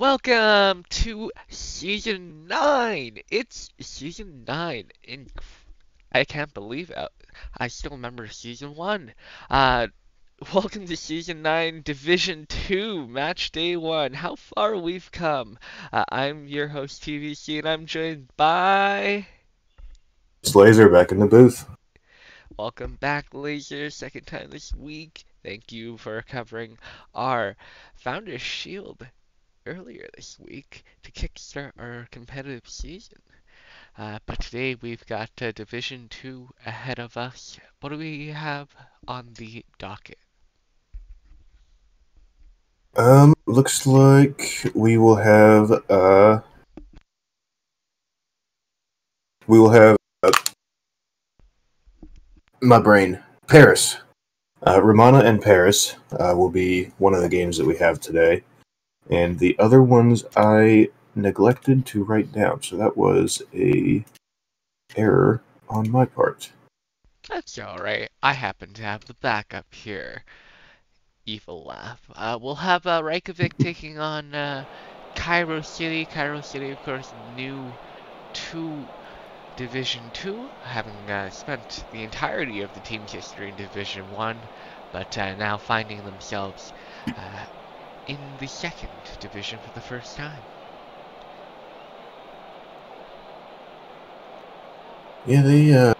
Welcome to season nine. It's season nine, and I can't believe it. I still remember season one. Uh, welcome to season nine, division two, match day one. How far we've come. Uh, I'm your host TVC, and I'm joined by. It's Laser back in the booth. Welcome back, Laser. Second time this week. Thank you for covering our Founders Shield earlier this week to kickstart our competitive season. Uh, but today we've got uh, Division 2 ahead of us. What do we have on the docket? Um, looks like we will have, uh, we will have, uh, my brain, Paris. Uh, Romana and Paris uh, will be one of the games that we have today. And the other ones I neglected to write down, so that was a error on my part. That's alright. I happen to have the backup here. Evil laugh. Uh, we'll have uh, Reykjavik taking on uh, Cairo City. Cairo City, of course, new to Division 2, having uh, spent the entirety of the team's history in Division 1, but uh, now finding themselves uh, in the second division for the first time. Yeah, they uh,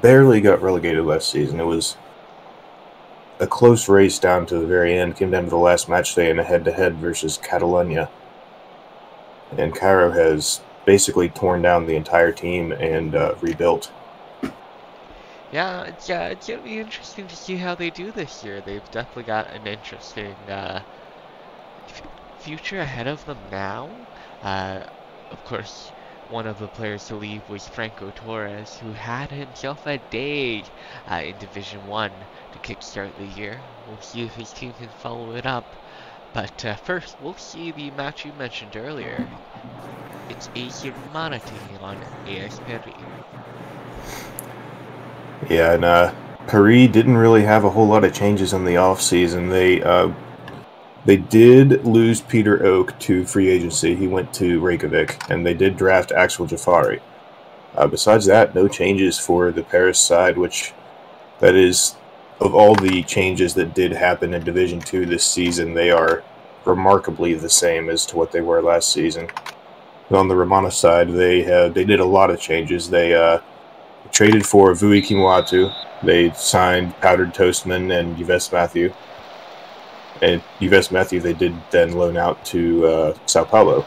barely got relegated last season. It was a close race down to the very end. Came down to the last match day in a head-to-head versus Catalonia, and Cairo has basically torn down the entire team and uh, rebuilt. Yeah, it's, it's gonna be interesting to see how they do this year. They've definitely got an interesting uh, future ahead of them now. Uh, of course, one of the players to leave was Franco Torres, who had himself a day uh, in Division 1 to kickstart the year. We'll see if his team can follow it up. But uh, first, we'll see the match you mentioned earlier. It's AC taking on AS. Yeah, and uh, Paris didn't really have a whole lot of changes in the off season. They uh, they did lose Peter Oak to free agency. He went to Reykjavik, and they did draft Axel Jafari. Uh, besides that, no changes for the Paris side, which that is of all the changes that did happen in Division Two this season, they are remarkably the same as to what they were last season. On the Romana side, they have they did a lot of changes. They uh, traded for Vui Kimwatu. They signed Powdered Toastman and Yves Matthew. And Yves Matthew they did then loan out to uh, Sao Paulo.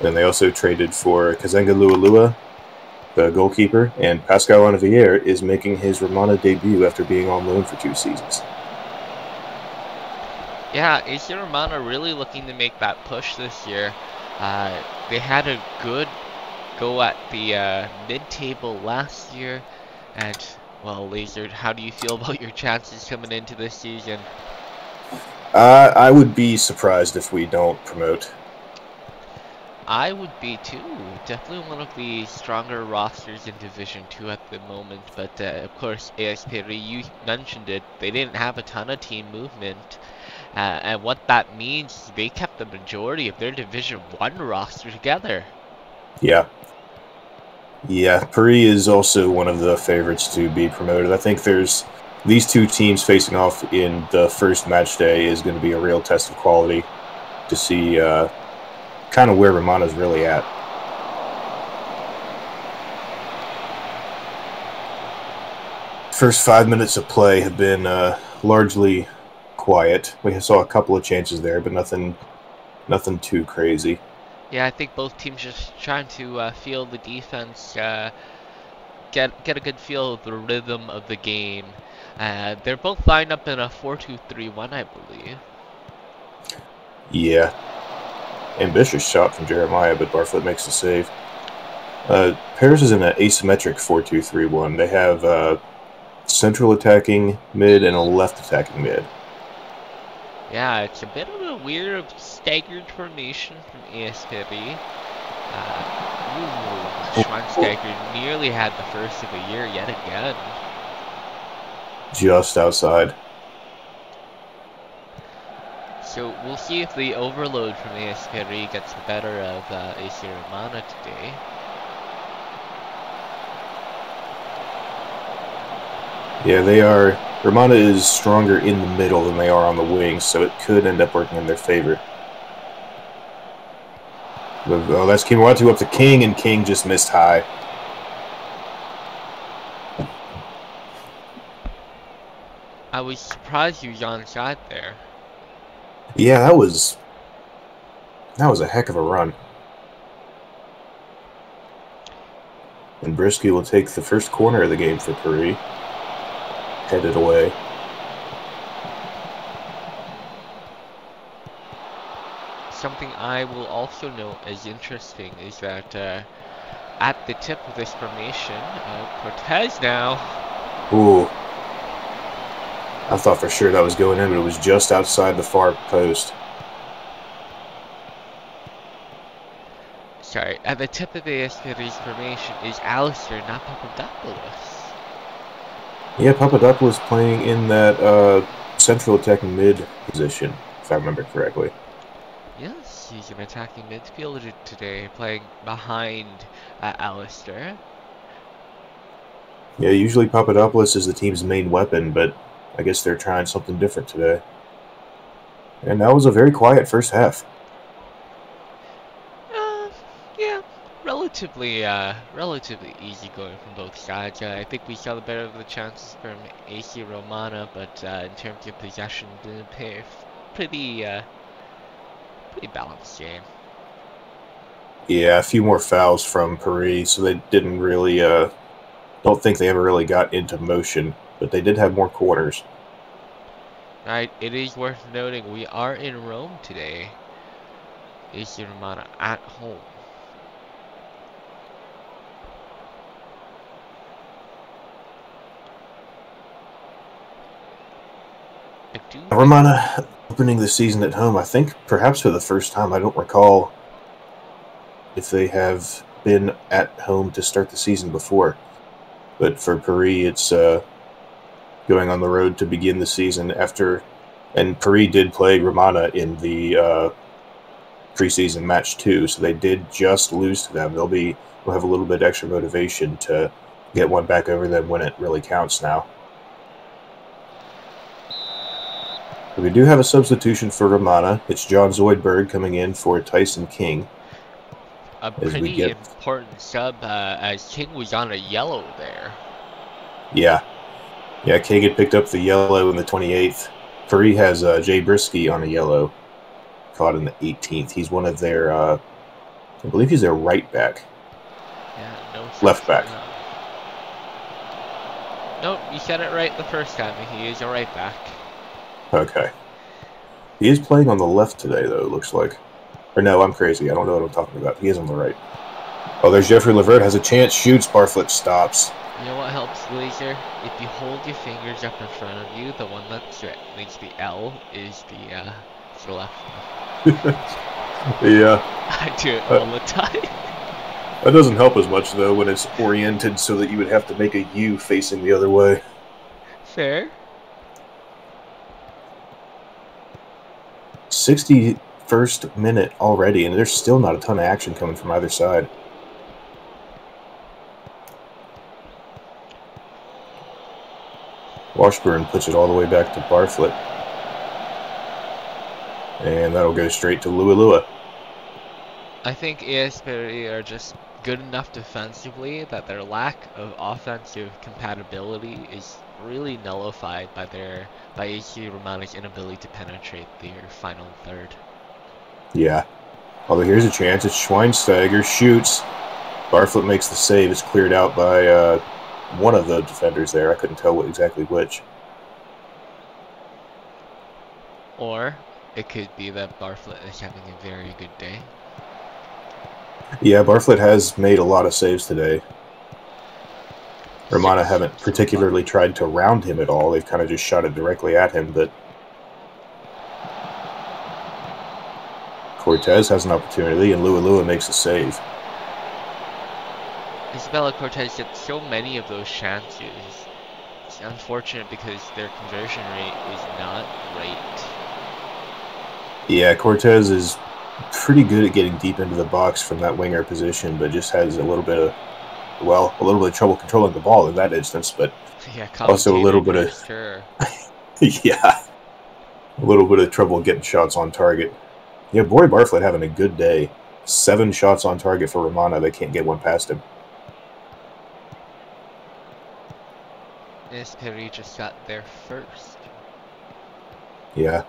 And they also traded for Kazenga Lualua, the goalkeeper, and Pascal Anavier is making his Romana debut after being on loan for two seasons. Yeah, AC Romana really looking to make that push this year. Uh, they had a good go at the uh, mid-table last year, and well, Laser, how do you feel about your chances coming into this season? Uh, I would be surprised if we don't promote. I would be too. Definitely one of the stronger rosters in Division 2 at the moment. But uh, of course, AS Peri, you mentioned it, they didn't have a ton of team movement. Uh, and what that means, they kept the majority of their Division 1 roster together. Yeah. Yeah, Paris is also one of the favorites to be promoted. I think there's these two teams facing off in the first match day is going to be a real test of quality to see uh, kind of where Romana's really at. First five minutes of play have been uh, largely quiet. We saw a couple of chances there, but nothing, nothing too crazy. Yeah, I think both teams just trying to uh, feel the defense, uh, get get a good feel of the rhythm of the game. Uh, they're both lined up in a 4-2-3-1, I believe. Yeah. Ambitious shot from Jeremiah, but Barfoot makes the save. Uh, Paris is in an asymmetric 4-2-3-1. They have uh, central attacking mid and a left attacking mid. Yeah, it's a bit of a weird staggered formation from ASPB. Uh, ooh, Schweinsteiger nearly had the first of the year yet again. Just outside. So we'll see if the overload from AS gets the better of uh, AC Romana today. Yeah, they are. Romana is stronger in the middle than they are on the wings, so it could end up working in their favor. Oh, that's Kimawatu up to King, and King just missed high. I was surprised you John shot there. Yeah, that was that was a heck of a run. And Brisky will take the first corner of the game for Paris. Headed away. Something I will also note as interesting is that uh, at the tip of this formation, uh, Cortez now. Ooh. I thought for sure that was going in, but it was just outside the far post. Sorry, at the tip of the Paris formation is Alistair, not Papadopoulos. Yeah, Papadopoulos playing in that uh, central attacking mid position, if I remember correctly. Yes, he's an attacking midfielder today, playing behind uh, Alistair. Yeah, usually Papadopoulos is the team's main weapon, but I guess they're trying something different today. And that was a very quiet first half. Uh, yeah, relatively, uh, relatively easy going from both sides. Uh, I think we saw the better of the chances from AC Romana, but uh, in terms of possession, didn't pay pretty, uh, pretty balanced game. Yeah, a few more fouls from Paris, so they didn't really, uh, don't think they ever really got into motion but they did have more corners. Right, it is worth noting we are in Rome today. AC Romana at home. Romana opening the season at home, I think perhaps for the first time. I don't recall if they have been at home to start the season before. But for Paris, it's uh, going on the road to begin the season after, and Paris did play Romana in the uh, preseason match too, so they did just lose to them. They'll be will have a little bit extra motivation to get one back over them when it really counts now. But we do have a substitution for Romana. It's John Zoidberg coming in for Tyson King. A pretty get... important sub uh, as King was on a yellow there. Yeah, yeah, Kagan picked up the yellow in the 28th. Paris has uh, Jay Brisky on a yellow, caught in the 18th. He's one of their, uh, I believe he's their right back. Yeah, no. Left back. Nope, you said it right the first time. He is a right back. Okay. He is playing on the left today, though, it looks like. Or no, I'm crazy. I don't know what I'm talking about. He is on the right. Oh, there's Jeffrey Levert. Has a chance. Shoots. Barfoot stops. You know what helps, Laser? If you hold your fingers up in front of you, the one that makes the L is the, uh, the left yeah. I do it all uh, the time. That doesn't help as much, though, when it's oriented so that you would have to make a U facing the other way. Fair. 61st minute already, and there's still not a ton of action coming from either side. Washburn puts it all the way back to Barfoot. And that'll go straight to Lua I think AS are just good enough defensively that their lack of offensive compatibility is really nullified by their by AC Romana's inability to penetrate their final third. Yeah. Although here's a chance. It's Schweinsteiger shoots. Barfoot makes the save. It's cleared out by uh, one of the defenders there. I couldn't tell what, exactly which. Or it could be that Barfoot is having a very good day. Yeah, Barfoot has made a lot of saves today. Romana haven't particularly tried to round him at all. They've kind of just shot it directly at him, but Cortez has an opportunity, and Lualua makes a save. Isabella Cortez gets so many of those chances. It's unfortunate because their conversion rate is not great. Yeah, Cortez is pretty good at getting deep into the box from that winger position, but just has a little bit of, well, a little bit of trouble controlling the ball in that instance. But Yeah, Also a little bit of- sure. yeah, a little bit of trouble getting shots on target. Yeah, Bori Barflett having a good day. Seven shots on target for Romana. They can't get one past him. Perry just got there first. Yeah.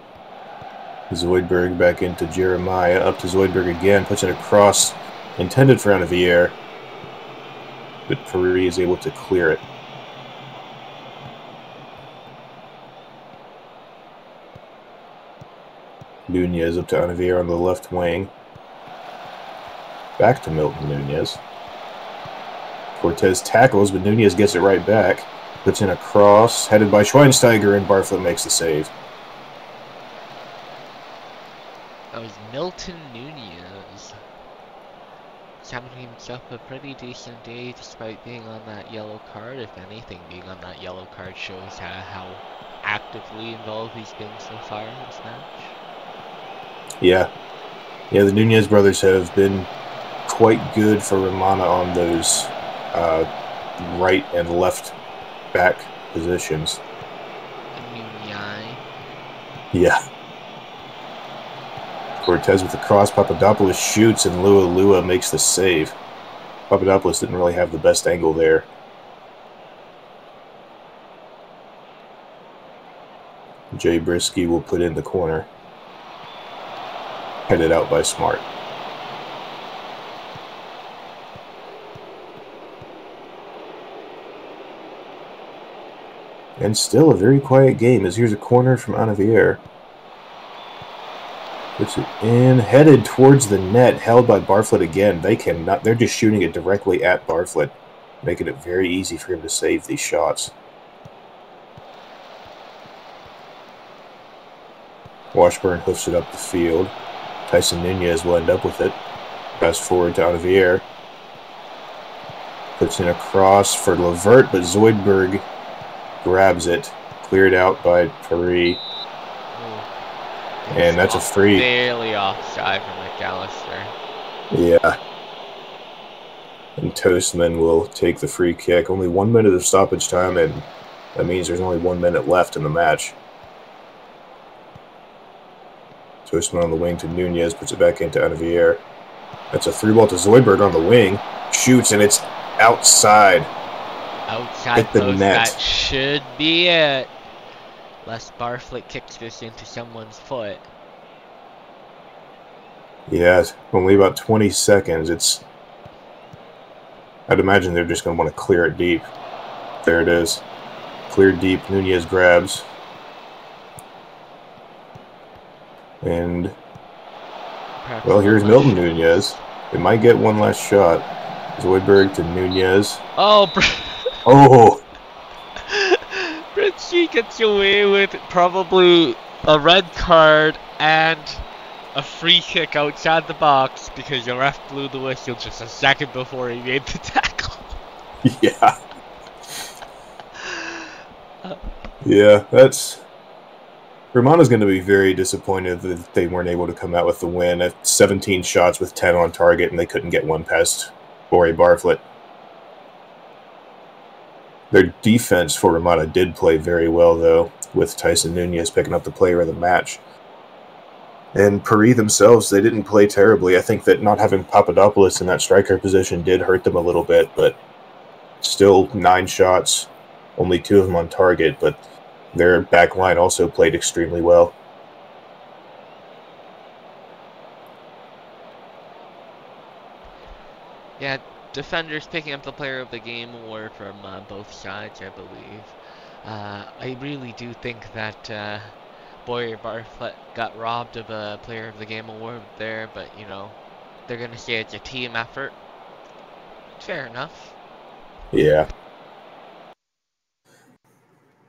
Zoidberg back into Jeremiah. Up to Zoidberg again. Puts it across. Intended for Anavier. But Puri is able to clear it. Nunez up to Anavier on the left wing. Back to Milton Nunez. Cortez tackles, but Nunez gets it right back. Puts in a cross, headed by Schweinsteiger, and Barfoot makes the save. That was Milton having himself a pretty decent day despite being on that yellow card. If anything, being on that yellow card shows how, how actively involved he's been so far in this match. Yeah. Yeah, the Nunez brothers have been quite good for Romana on those uh, right and left back positions. Yeah. Cortez with the cross. Papadopoulos shoots, and Lualua makes the save. Papadopoulos didn't really have the best angle there. Jay Brisky will put in the corner. Headed out by Smart. And still a very quiet game as here's a corner from Anavier. Puts it in, headed towards the net, held by Barflett again. They cannot, they're just shooting it directly at Barflett, making it very easy for him to save these shots. Washburn hoofs it up the field. Tyson Nunez will end up with it. Pass forward to Anavier. Puts in a cross for Levert, but Zoidberg grabs it. Cleared out by Paris. And that's a free. Barely offside from McAllister. Yeah. And Toastman will take the free kick. Only one minute of stoppage time, and that means there's only one minute left in the match. Toastman on the wing to Nunez, puts it back into Anavier. That's a three ball to Zoidberg on the wing. Shoots, and it's outside. Outside Hit the post, net. that should be it. Lest Barflick kicks this into someone's foot. Yeah, it's only about 20 seconds. It's. I'd imagine they're just going to want to clear it deep. There it is. Clear deep. Nunez grabs. And, Perhaps well, here's Milton last- Nunez. They might get one last shot. Zoidberg to Nunez. Oh, Br- Oh! Richie gets away with probably a red card and a free kick outside the box because your ref blew the whistle just a second before he made the tackle. Yeah. Yeah, that's. Romana's going to be very disappointed that they weren't able to come out with the win. At 17 shots with 10 on target, and they couldn't get one past Bori Barflett. Their defense for Romana did play very well, though, with Tyson Nunez picking up the player of the match. And Paris themselves, they didn't play terribly. I think that not having Papadopoulos in that striker position did hurt them a little bit, but still nine shots, only two of them on target, but their back line also played extremely well. Yeah, defenders picking up the player of the game award from uh, both sides, I believe. Uh, I really do think that uh, Boyer Bartlett got robbed of a player of the game award there, but you know, they're gonna say it's a team effort. Fair enough. Yeah.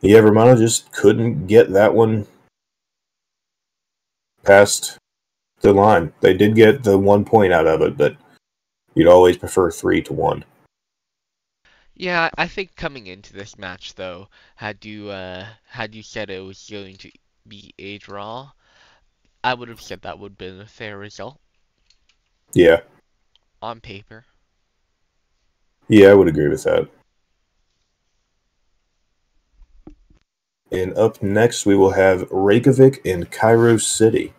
Yeah, Romana just couldn't get that one past the line. They did get the one point out of it, but you'd always prefer three to one. Yeah, I think coming into this match though, had you uh had you said it was going to be a draw, I would have said that would have been a fair result Yeah, on paper. yeah, I would agree with that. And up next, we will have Reykjavik and Cairo City,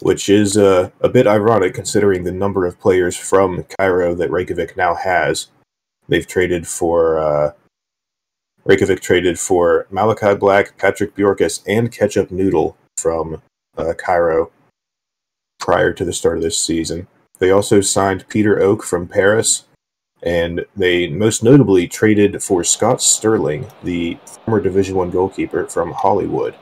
which is uh, a bit ironic considering the number of players from Cairo that Reykjavik now has. They've traded for uh, Reykjavik traded for Malachi Black, Patrick Bjorkus, and Ketchup Noodle from uh, Cairo prior to the start of this season. They also signed Peter Oak from Paris, and they most notably traded for Scott Sterling, the former Division One goalkeeper from Hollywood.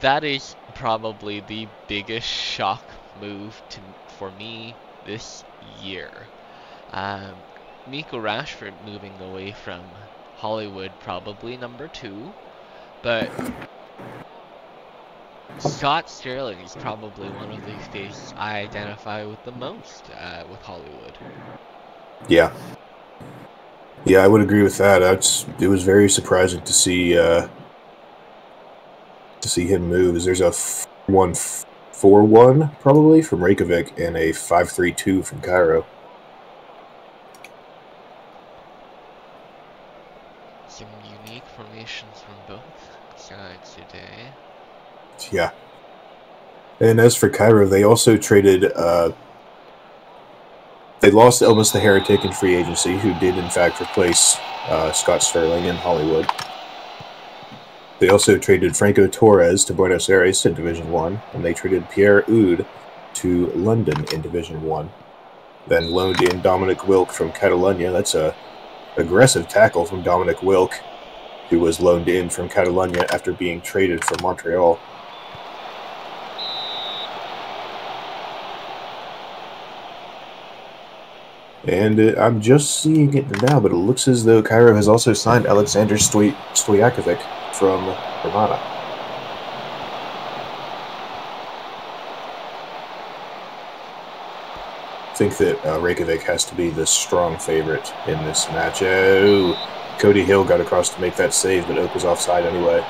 That is probably the biggest shock move to, for me this year. Um, Nico Rashford moving away from Hollywood, probably number two, but Scott Sterling is probably one of the faces I identify with the most uh, with Hollywood. Yeah, yeah, I would agree with that. It was very surprising to see uh, to see him move. As there's a f- one f- four one probably from Reykjavik and a five three two from Cairo. Some unique formations from both sides today. Yeah. And as for Cairo, they also traded. Uh, they lost Elvis the Heretic in free agency, who did in fact replace uh, Scott Sterling in Hollywood. They also traded Franco Torres to Buenos Aires in Division One, and they traded Pierre Oud to London in Division One. Then loaned in Dominic Wilk from Catalonia. That's a aggressive tackle from Dominic Wilk, who was loaned in from Catalonia after being traded from Montreal. And uh, I'm just seeing it now, but it looks as though Cairo has also signed Alexander Stoy- Stojakovic from Romana. I think that uh, Reykjavik has to be the strong favorite in this match. Oh, Cody Hill got across to make that save, but Oak was offside anyway.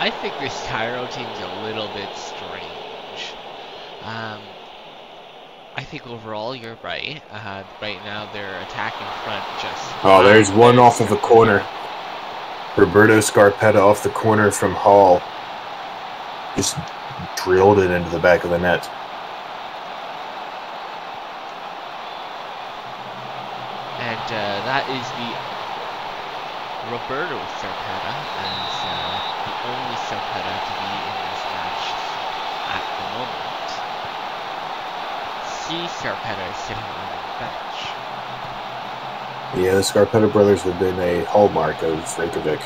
I think this Cairo team's a little bit strange. Um, I think overall you're right. Uh, right now they're attacking front just. Oh, there's one off of a corner. Roberto Scarpetta off the corner from Hall. Just drilled it into the back of the net. And uh, that is the Roberto Scarpetta as uh, the only Scarpetta to be in this match at the moment. C Scarpetta is sitting on. Yeah, the Scarpetta brothers have been a hallmark of Reykjavik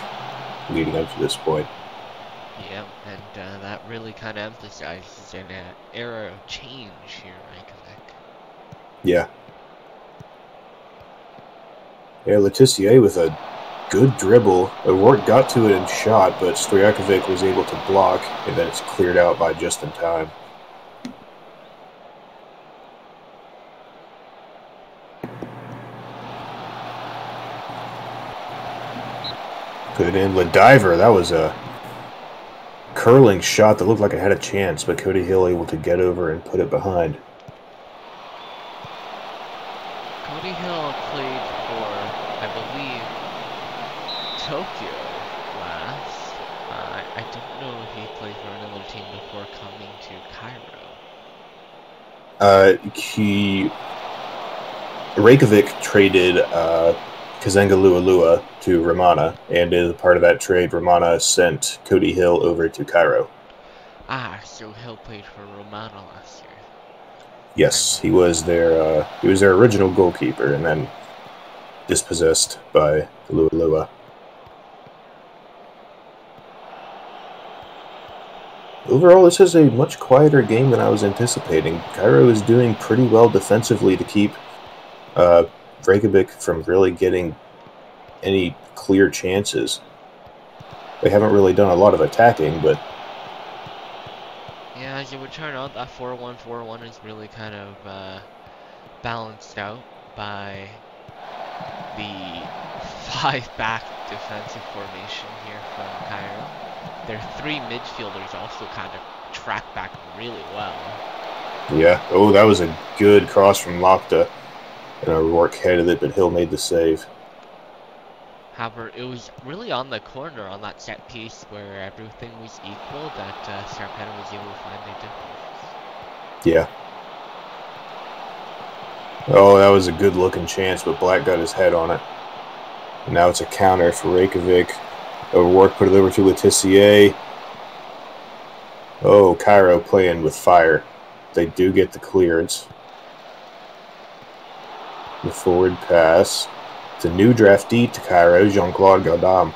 leading up to this point. Yeah, and uh, that really kind of emphasizes an uh, era of change here in Reykjavik. Yeah. Yeah, Letitia with a good dribble. O'Rourke got to it and shot, but Stojakovic was able to block, and then it's cleared out by just in time. Put it in. Ladiver, that was a curling shot that looked like it had a chance, but Cody Hill able to get over and put it behind. Cody Hill played for, I believe, Tokyo last. Uh, I, I don't know if he played for another team before coming to Cairo. Uh, he Reykjavik traded uh, Kazenga Lualua to Romana, and as part of that trade, Romana sent Cody Hill over to Cairo. Ah, so Hill played for Romana last year. Yes, he was their uh, he was their original goalkeeper, and then dispossessed by Lualua. Overall, this is a much quieter game than I was anticipating. Cairo is doing pretty well defensively to keep uh, Reykjavik from really getting any clear chances. They haven't really done a lot of attacking, but Yeah, as it would turn out, that 4-1-4-1 is really kind of uh, balanced out by the five-back defensive formation here from Cairo. their three midfielders also kind of track back really well. Yeah. Oh, that was a good cross from Lopta. And O'Rourke headed it, but Hill made the save. However, it was really on the corner on that set piece where everything was equal that uh, Serpent was able to find the difference. Yeah. Oh, that was a good looking chance, but Black got his head on it. And now it's a counter for Reykjavik. O'Rourke put it over to Letizier. Oh, Cairo playing with fire. They do get the clearance. The forward pass. Oh, a new draftee to Cairo, Jean Claude Gaudam.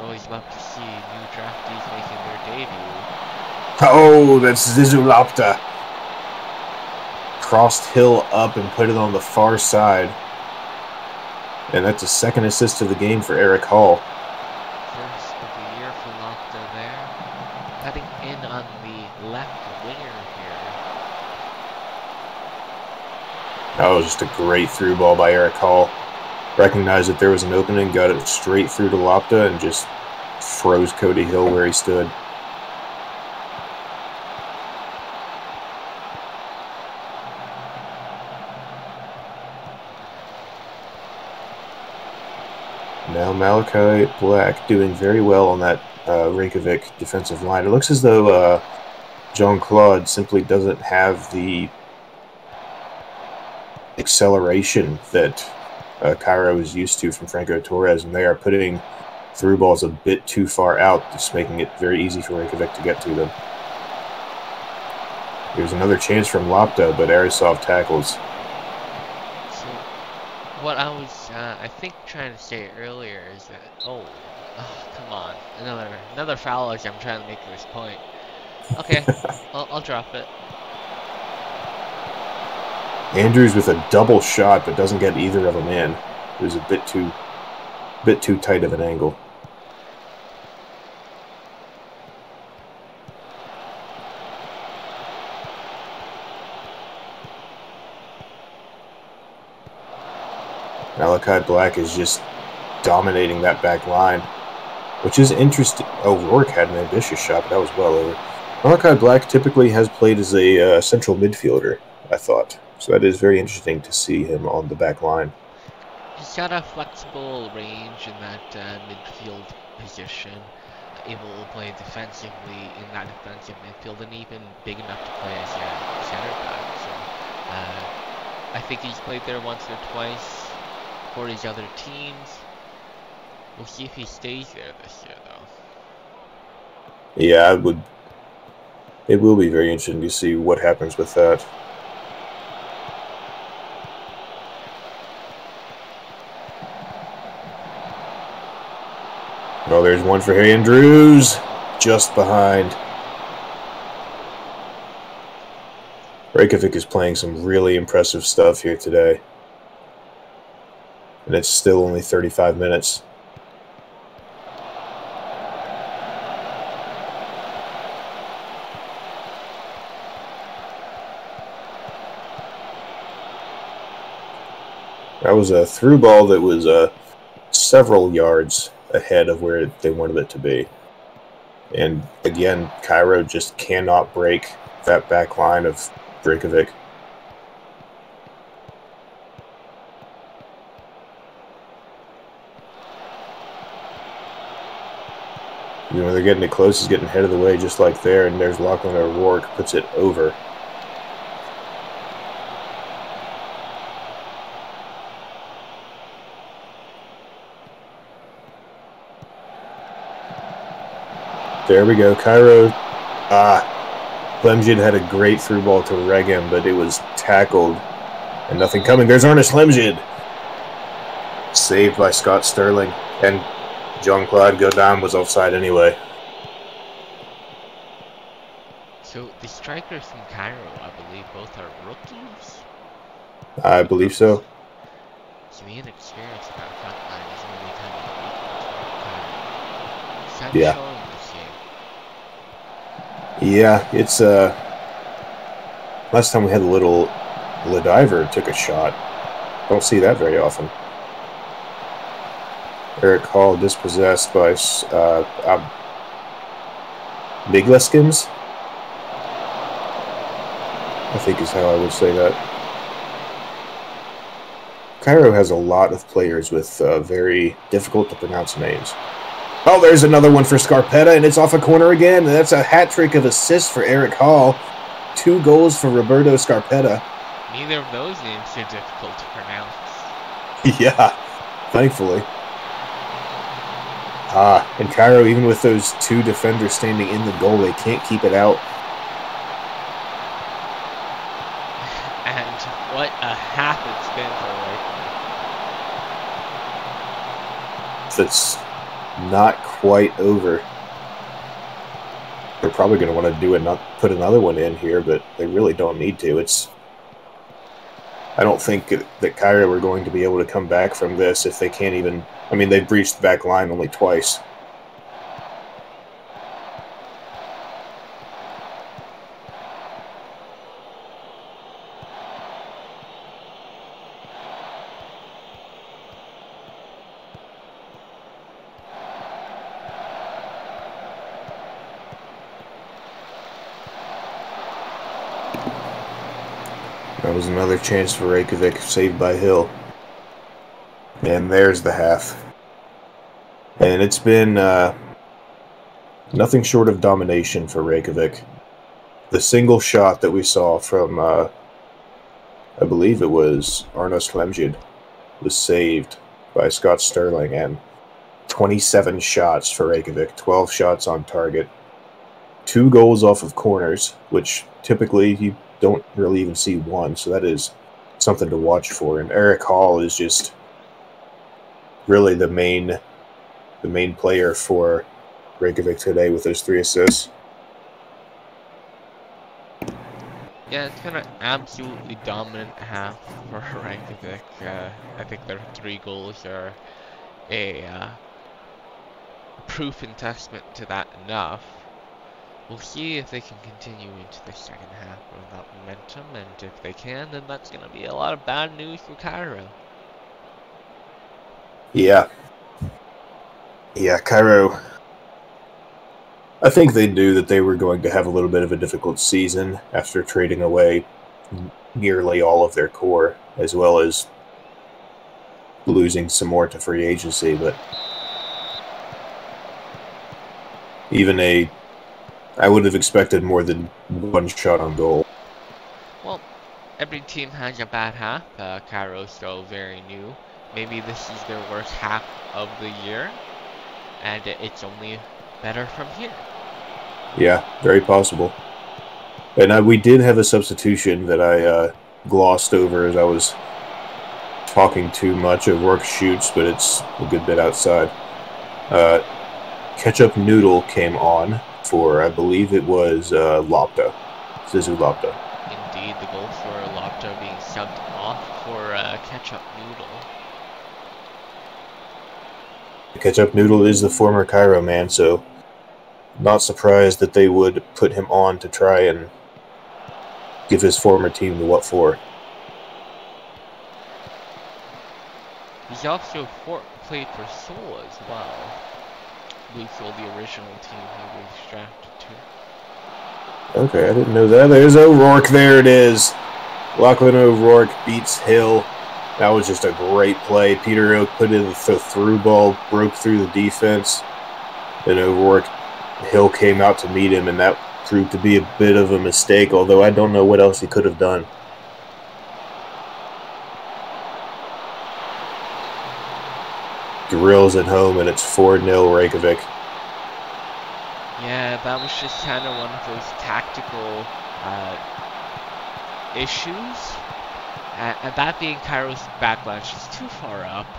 Always love to see new draftees making their debut. Oh, that's Zizu Lopta. Crossed Hill up and put it on the far side. And that's a second assist of the game for Eric Hall. First of the year for Lopta there. Cutting in on the left winger here. That was just a great through ball by Eric Hall. Recognized that there was an opening, got it straight through to Lopta, and just froze Cody Hill where he stood. Now Malachi Black doing very well on that uh, Reykjavik defensive line. It looks as though uh, Jean Claude simply doesn't have the acceleration that uh, Cairo is used to from Franco Torres, and they are putting through balls a bit too far out, just making it very easy for Reykjavik to get to them. There's another chance from Lopta, but Arisov tackles. What I was, uh, I think, trying to say earlier is that, oh, oh come on, another another foul as I'm trying to make this point. Okay, I'll, I'll drop it. Andrews with a double shot, but doesn't get either of them in. It was a bit too, bit too tight of an angle. Malachi Black is just dominating that back line, which is interesting. Oh, Rourke had an ambitious shot, but that was well over. Malachi Black typically has played as a uh, central midfielder, I thought. So that is very interesting to see him on the back line. He's got a flexible range in that uh, midfield position, able to play defensively in that defensive midfield, and even big enough to play as a center back. So uh, I think he's played there once or twice for his other teams. We'll see if he stays there this year, though. Yeah, I would. It will be very interesting to see what happens with that. Oh, there's one for Andrews, just behind. Reykjavik is playing some really impressive stuff here today. And it's still only 35 minutes. That was a through ball that was uh, several yards ahead of where they wanted it to be. And again, Cairo just cannot break that back line of Reykjavik. You know, they're getting it close, he's getting ahead of the way just like there, and there's Lachlan O'Rourke, puts it over. There we go. Cairo. Ah. Lemjid had a great through ball to Regan, but it was tackled. And nothing coming. There's Ernest Lemjid. Saved by Scott Sterling. And Jean Claude Godin was offside anyway. So the strikers from Cairo, I believe, both are rookies. I believe so. So the inexperience of that front line is really kind of a weakness for Cairo. Is that Yeah. showing this game? Yeah, it's uh. Last time we had a little Ladiver took a shot. Don't see that very often. Eric Hall dispossessed by uh, uh, Big Leskins. I think is how I would say that. Cairo has a lot of players with uh, very difficult to pronounce names. Oh, there's another one for Scarpetta, and it's off a corner again. That's a hat trick of assists for Eric Hall. Two goals for Roberto Scarpetta. Neither of those names are difficult to pronounce. yeah, thankfully. Ah, and Cairo, even with those two defenders standing in the goal, they can't keep it out. And what a half it's been for Reykjavik. That's not quite over. They're probably going to want to do it, not put another one in here, but they really don't need to. It's I don't think that Cairo are going to be able to come back from this if they can't even. I mean, they've breached the back line only twice. Was another chance for Reykjavik, saved by Hill. And there's the half. And it's been uh, nothing short of domination for Reykjavik. The single shot that we saw from, uh, I believe it was Arnos Klemjid, was saved by Scott Sterling. And 27 shots for Reykjavik, 12 shots on target, two goals off of corners, which typically you don't really even see one, so that is something to watch for. And Eric Hall is just really the main the main player for Reykjavik today with those three assists. Yeah, it's kind of absolutely dominant half for Reykjavik. Uh, I think their three goals are a uh, proof and testament to that enough. We'll see if they can continue into the second half with that momentum, and if they can, then that's going to be a lot of bad news for Cairo. Yeah. Yeah, Cairo. I think they knew that they were going to have a little bit of a difficult season after trading away nearly all of their core, as well as losing some more to free agency, but even a I would have expected more than one shot on goal. Well, every team has a bad half. Uh, Cairo's still very new. Maybe this is their worst half of the year, and it's only better from here. Yeah, very possible. And uh, we did have a substitution that I uh, glossed over as I was talking too much. of work shoots, but it's a good bit outside. Uh, Ketchup Noodle came on for, I believe it was uh, Lopta, Zizu Lopta. Indeed, the goal for Lopta being subbed off for uh, Ketchup Noodle. Ketchup Noodle is the former Cairo man, so not surprised that they would put him on to try and give his former team the what for. He's also for, played for Seoul as well. Bluefield, the original team he was drafted to. Okay, I didn't know that. There's O'Rourke. There it is. Lachlan O'Rourke beats Hill. That was just a great play. Peter Oak put in the through ball, broke through the defense. Then O'Rourke, Hill came out to meet him, and that proved to be a bit of a mistake, although I don't know what else he could have done. Drills at home, and it's 4 0 Reykjavik. Yeah, that was just kind of one of those tactical uh, issues. Uh, that being Cairo's backlash is too far up.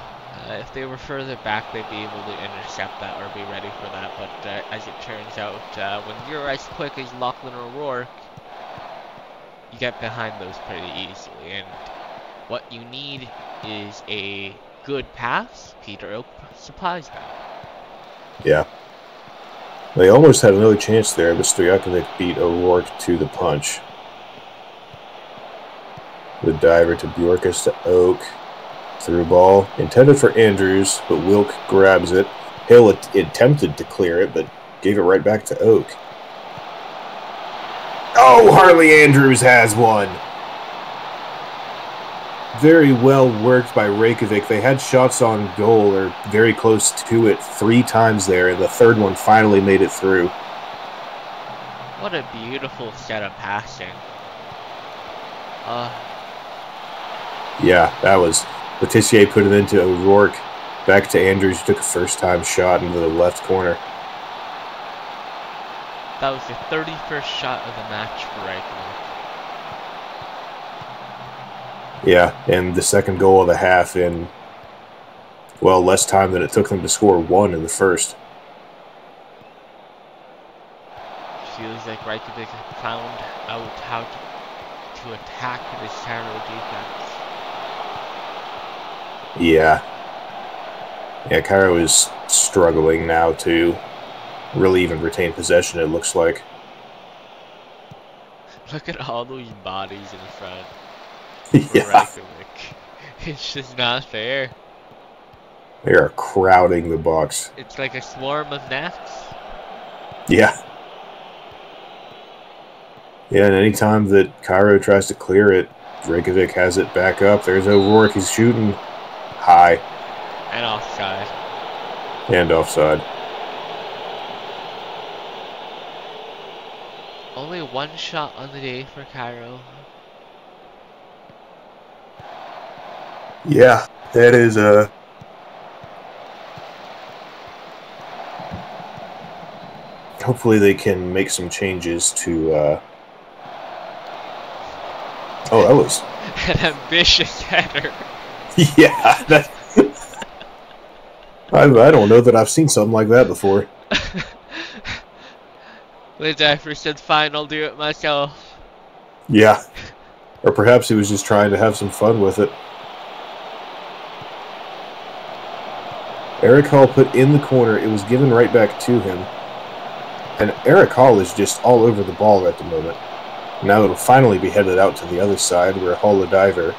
Uh, if they were further back, they'd be able to intercept that or be ready for that. But uh, as it turns out, uh, when you're as quick as Lachlan O'Rourke, you get behind those pretty easily. And what you need is a good pass, Peter Oak supplies that. Yeah. They almost had another chance there, but Stojakovic beat O'Rourke to the punch. The diver to Bjorkus to Oak. Through ball. Intended for Andrews, but Wilk grabs it. Hill attempted to clear it, but gave it right back to Oak. Oh, Harley Andrews has one. Very well worked by Reykjavik. They had shots on goal or very close to it three times there, and the third one finally made it through. What a beautiful set of passing. Uh, yeah, that was. Letitia put it into O'Rourke. Back to Andrews, took a first time shot into the left corner. That was the 31st shot of the match for Reykjavik. Yeah, and the second goal of the half in, well, less time than it took them to score one in the first. Feels like Reykjavik found out how to, to attack this Cairo defense. Yeah. Yeah, Cairo is struggling now to really even retain possession, it looks like. Look at all those bodies in front. yeah. It's just not fair. They are crowding the box. It's like a swarm of gnats. Yeah. Yeah, and anytime that Cairo tries to clear it, Reykjavik has it back up. There's O'Rourke. He's shooting high. And offside. And offside. Only one shot on the day for Cairo. Yeah, that is a. Uh... Hopefully, they can make some changes to. Uh... Oh, that was an ambitious header. yeah, that. I, I don't know that I've seen something like that before. Liz Jeffers said, fine, I'll do it myself. Yeah. Or perhaps he was just trying to have some fun with it. Eric Hall put in the corner. It was given right back to him. And Eric Hall is just all over the ball at the moment. Now it'll finally be headed out to the other side where Hall the diver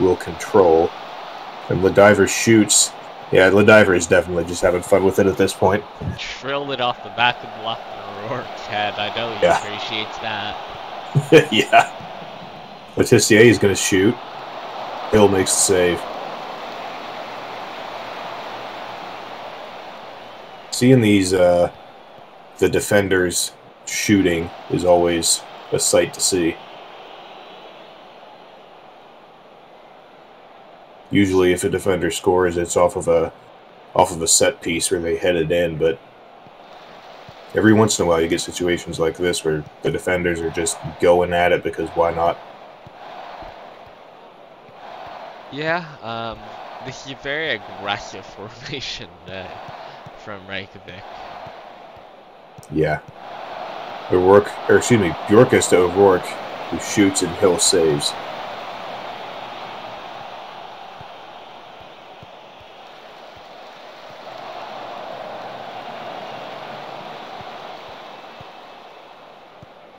will control. And Ladiver shoots. Yeah, Ladiver is definitely just having fun with it at this point. Trilled it off the back of the left O'Rourke's head. I know he yeah. appreciates that. yeah. Letitia is going to shoot. Hill makes the save. Seeing these, uh, the defenders shooting is always a sight to see. Usually, if a defender scores, it's off of a off of a set piece where they head it in. But every once in a while, you get situations like this where the defenders are just going at it because why not? Yeah, um, this is a very aggressive formation uh, from Reykjavik. Yeah. O'Rourke, or excuse me, Bjorkus to O'Rourke, who shoots and Hill saves.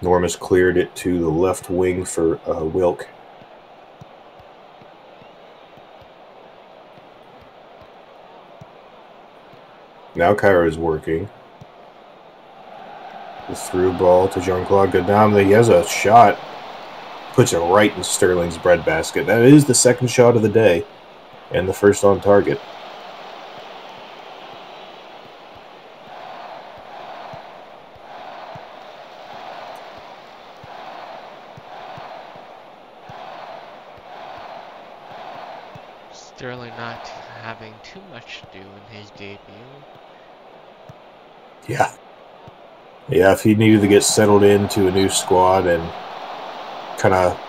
Normus cleared it to the left wing for uh, Wilk. Now Cairo is working. The through ball to Jean-Claude Gadam. He has a shot. Puts it right in Sterling's breadbasket. That is the second shot of the day. And the first on target. Sterling not having too much to do in his debut. Yeah. He needed to get settled into a new squad and kind of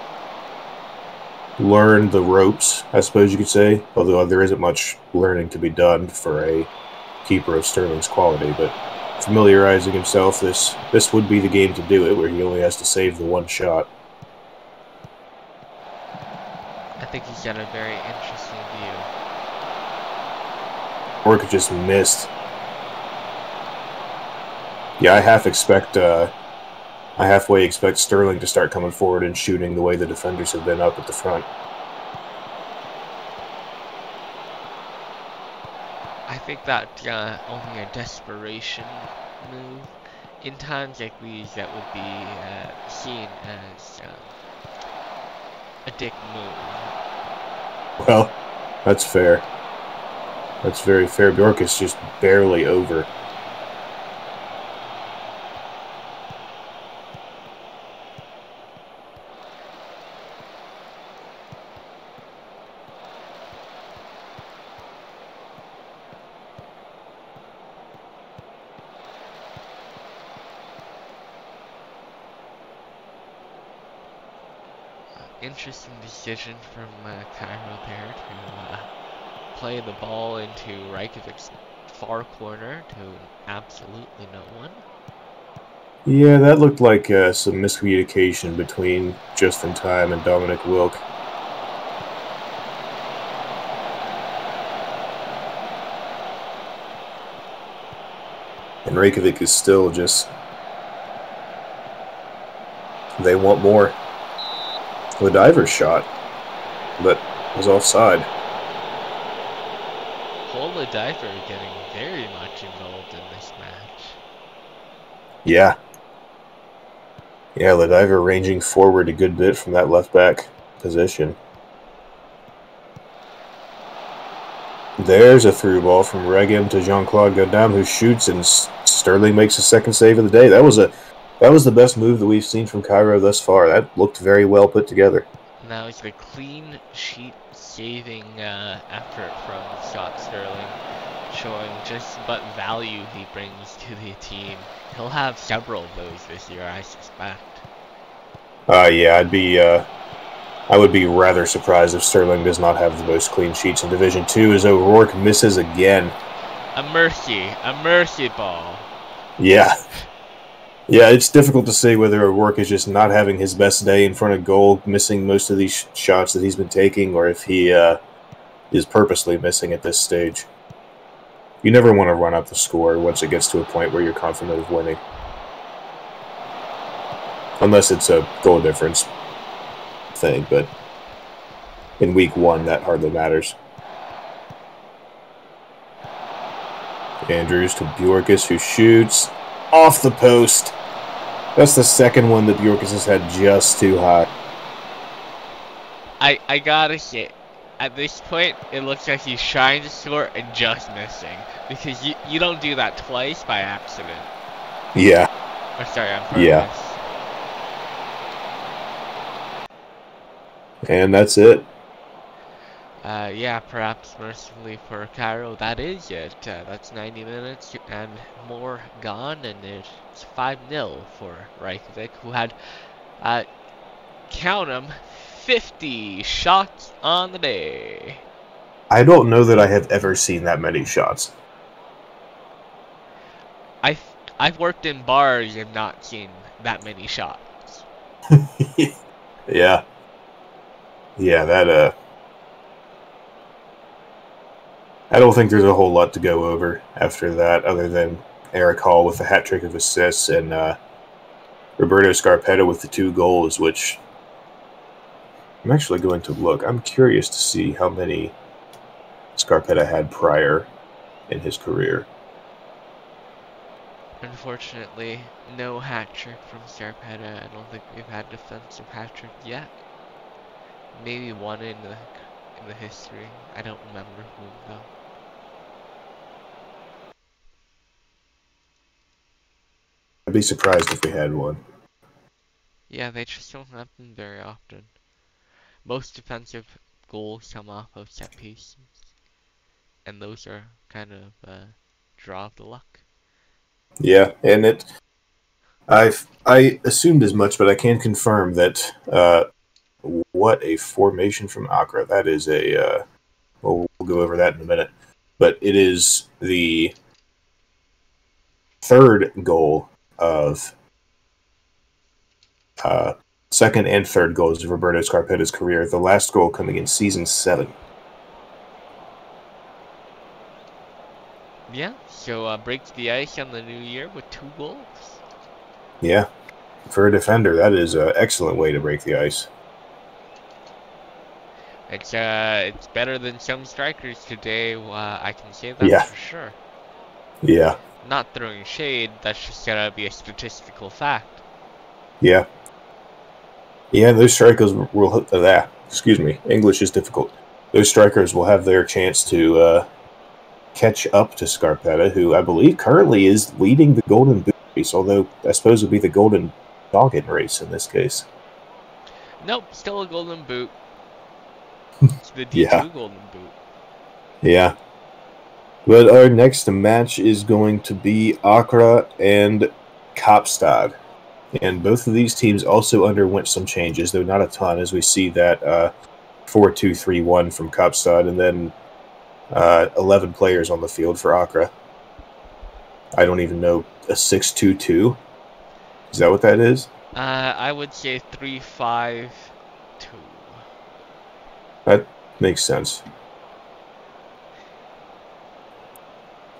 learn the ropes, I suppose you could say, although there isn't much learning to be done for a keeper of Sterling's quality, but familiarizing himself, this this would be the game to do it, where he only has to save the one shot. I think he's got a very interesting view. or could just missed. Yeah, I half expect. Uh, I halfway expect Sterling to start coming forward and shooting the way the defenders have been up at the front. I think that uh, only a desperation move. In times like these, that would be uh, seen as uh, a dick move. Well, that's fair. That's very fair. Bjork is just barely over. Interesting decision from uh, Cairo there to uh, play the ball into Reykjavik's far corner to absolutely no one. Yeah, that looked like uh, some miscommunication between Justin Time and Dominic Wilk. And Reykjavik is still just. They want more. The diver shot, but was offside. Paul the diver getting very much involved in this match. Yeah. Yeah, the diver ranging forward a good bit from that left back position. There's a through ball from Regem to Jean Claude Godin, who shoots, and Sterling makes a second save of the day. That was a that was the best move that we've seen from Cairo thus far. That looked very well put together. Now it's a clean sheet saving uh, effort from Scott Sterling, showing just what value he brings to the team. He'll have several of those this year, I suspect. Uh, yeah, I'd be, uh, I would be rather surprised if Sterling does not have the most clean sheets in Division Two. As O'Rourke misses again. A mercy, a mercy ball. Yeah. Yeah, it's difficult to say whether O'Rourke is just not having his best day in front of goal, missing most of these shots that he's been taking, or if he uh, is purposely missing at this stage. You never want to run up the score once it gets to a point where you're confident of winning. Unless it's a goal difference thing, but in week one, that hardly matters. Andrews to Bjorkis, who shoots off the post. That's the second one that Bjorkis has had just too high. I I gotta say, at this point, it looks like he's trying to score and just missing because you you don't do that twice by accident. Yeah. Or sorry, on purpose. Yeah. And that's it. Uh, yeah, perhaps mercifully for Cairo, that is it. Uh, that's 90 minutes and more gone, and it's 5-0 for Reykjavik, who had, uh, count them, 50 shots on the day. I don't know that I have ever seen that many shots. I I've worked in bars and not seen that many shots. yeah. Yeah, that uh I don't think there's a whole lot to go over after that, other than Eric Hall with a hat trick of assists and uh, Roberto Scarpetta with the two goals, which I'm actually going to look. I'm curious to see how many Scarpetta had prior in his career. Unfortunately, no hat trick from Scarpetta. I don't think we've had defensive hat trick yet. Maybe one in the in the history. I don't remember who though. I'd be surprised if we had one. Yeah, they just don't happen very often. Most defensive goals come off of set pieces. And those are kind of uh, draw of the luck. Yeah, and it. I've I assumed as much, but I can confirm that. Uh, what a formation from Accra! That is a. Uh, well, we'll go over that in a minute, but it is the third goal of uh, second and third goals of Roberto Scarpetta's career. The last goal coming in season seven. Yeah, so uh, breaks the ice on the new year with two goals. Yeah, for a defender, that is an excellent way to break the ice. It's uh, it's better than some strikers today. Uh, I can say that Yeah. for sure. Yeah, Not throwing shade. That's just gonna be a statistical fact. yeah, yeah. Those strikers will. Uh, that excuse me, English is difficult. Those strikers will have their chance to uh, catch up to Scarpetta, who I believe currently is leading the Golden Boot race. Although I suppose it would be the Golden Doggett race in this case. Nope, still a golden boot. It's the D2 Yeah. golden boot. Yeah. But our next match is going to be Accra and Kaapstad. And both of these teams also underwent some changes, though not a ton, as we see that uh, 4 2 3 1 from Kaapstad and then uh, 11 players on the field for Accra. I don't even know. A 6 2 2? Is that what that is? Uh, I would say 3 5 2. That Makes sense.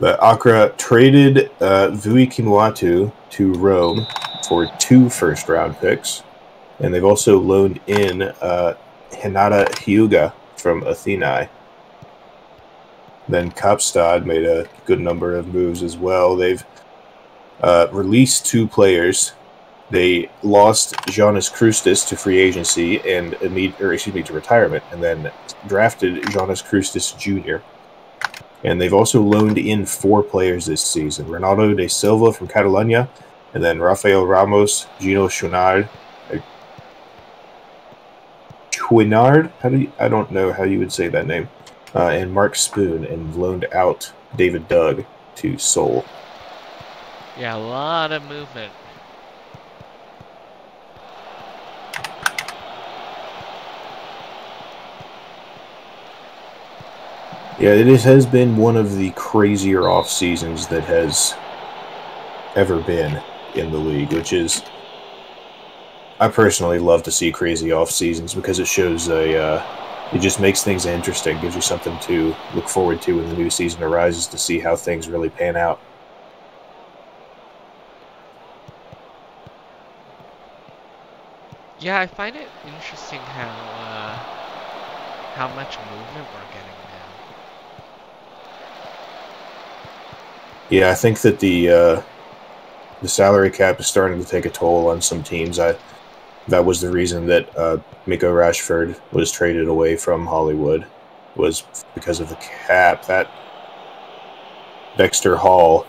But Accra traded uh, Vui to Rome for two first round picks. And they've also loaned in uh, Hinata Hyuga from Athenae. Then Kaapstad made a good number of moves as well. They've uh, released two players. They lost Jonas Krustis to free agency and imme- or excuse me to retirement, and then drafted Jonas Krustis Jr. And they've also loaned in four players this season: Ronaldo de Silva from Catalonia, and then Rafael Ramos, Gino Chouinard, Chouinard. How do you, I don't know how you would say that name, uh, and Mark Spoon, and loaned out David Doug to Seoul. Yeah, a lot of movement. Yeah, it has been one of the crazier off seasons that has ever been in the league, which is I personally love to see crazy off seasons because it shows a uh, it just makes things interesting, gives you something to look forward to when the new season arises to see how things really pan out. Yeah, I find it interesting how uh, how much movement we're getting now. Yeah, I think that the uh, the salary cap is starting to take a toll on some teams. I that was the reason that uh, Miko Rashford was traded away from Hollywood was because of the cap. That Dexter Hall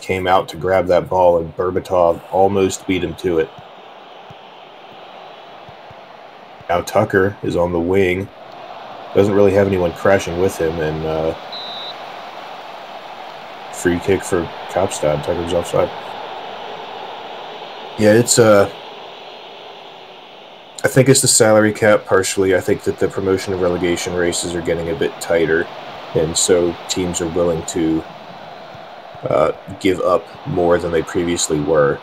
came out to grab that ball, and Berbatov almost beat him to it. Now Tucker is on the wing, doesn't really have anyone crashing with him, and. Uh, free kick for Kaapstad. Tucker's offside. Yeah, it's uh I think it's the salary cap partially. I think that the promotion and relegation races are getting a bit tighter, and so teams are willing to uh, give up more than they previously were.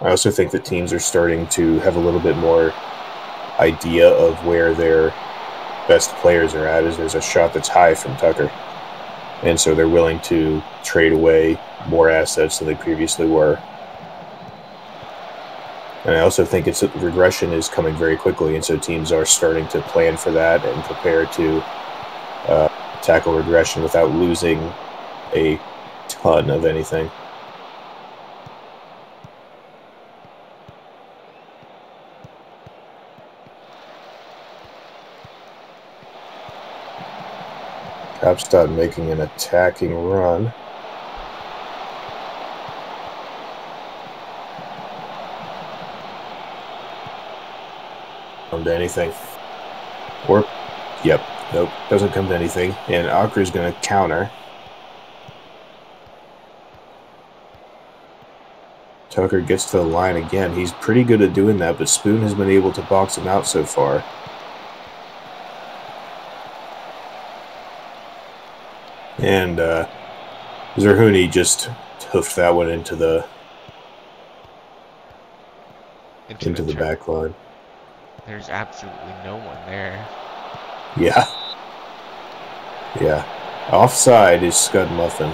I also think that teams are starting to have a little bit more idea of where their best players are at. As there's a shot that's high from Tucker and so they're willing to trade away more assets than they previously were. And I also think it's regression is coming very quickly, and so teams are starting to plan for that and prepare to uh, tackle regression without losing a ton of anything. Kaapstad making an attacking run. Come to anything. Or, yep, nope, doesn't come to anything. And Accra's going to counter. Tucker gets to the line again. He's pretty good at doing that, but Spoon has been able to box him out so far. And uh, Zerhuni just hoofed that one into the into the turf. back line. There's absolutely no one there. Yeah. Yeah. Offside is Scud Muffin.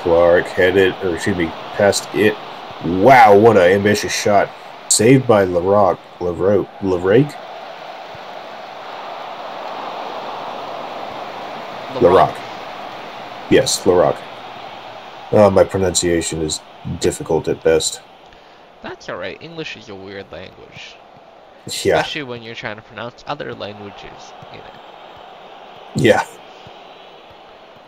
Clark headed, or excuse me, past it. Wow, what an ambitious shot. Saved by LaRock. LaRoque. LaRake? LaRock. Yes, LaRock. Oh, uh, my pronunciation is difficult at best. That's alright. English is a weird language. Yeah. Especially when you're trying to pronounce other languages in it. Yeah.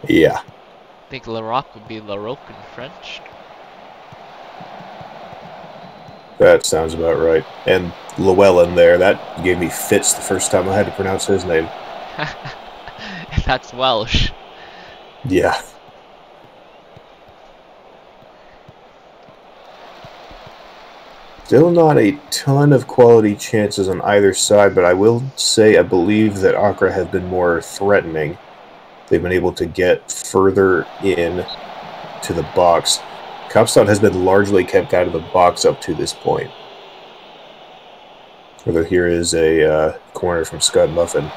Yeah. I think LaRock would be LaRoque in French. That sounds about right. And Llewellyn there, that gave me fits the first time I had to pronounce his name. That's Welsh. Yeah. Still not a ton of quality chances on either side, but I will say I believe that Accra have been more threatening. They've been able to get further in to the box. Kaapstad has been largely kept out of the box up to this point. Although here is a uh, corner from Scud Muffin.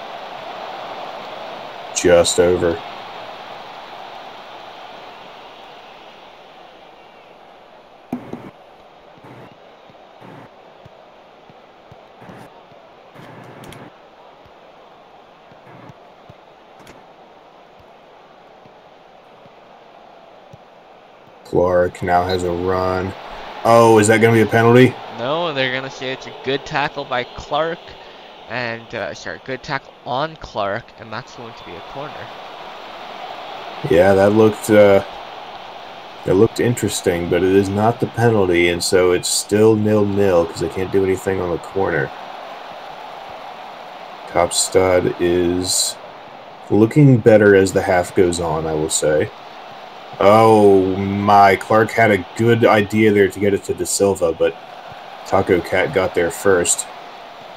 Just over. Clark now has a run. Oh, is that going to be a penalty? No, they're gonna say it's a good tackle by Clark, and uh, sorry, good tackle on Clark, and that's going to be a corner. Yeah, that looked uh, that looked interesting, but it is not the penalty, and so it's still nil nil because they can't do anything on the corner. Kaapstad is looking better as the half goes on, I will say. Oh my, Clark had a good idea there to get it to De Silva, but Taco Cat got there first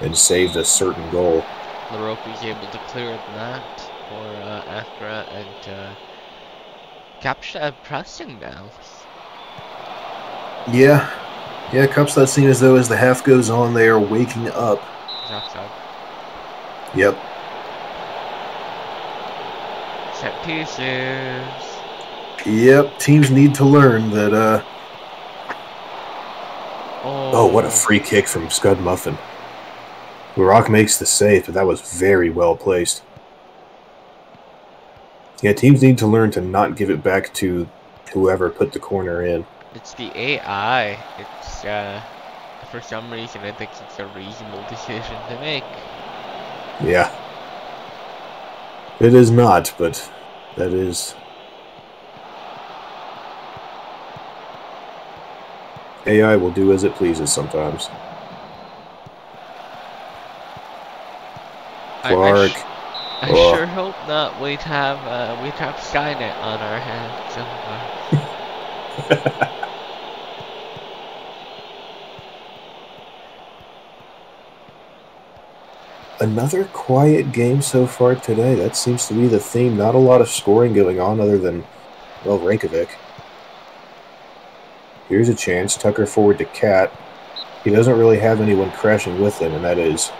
and saved a certain goal. LaRoque was able to clear that for uh, Accra, and uh, Kaapstad pressing now. Yeah. Yeah, Kaapstad seem as though as the half goes on, they are waking up. Offside. Yep. Set pieces. Yep, teams need to learn that, uh... Oh, Oh, what a free kick from Scud Muffin. Rock makes the save, but that was very well placed. Yeah, teams need to learn to not give it back to whoever put the corner in. It's the AI. It's, uh, for some reason, I think it's a reasonable decision to make. Yeah. It is not, but that is. AI will do as it pleases sometimes. I- I, Clark. sh- I Oh. sure hope not. We'd have, uh, we'd have Skynet on our hands. somewhere. Another quiet game so far today. That seems to be the theme. Not a lot of scoring going on other than, well, Reykjavik. Here's a chance. Tucker forward to Cat. He doesn't really have anyone crashing with him, and that is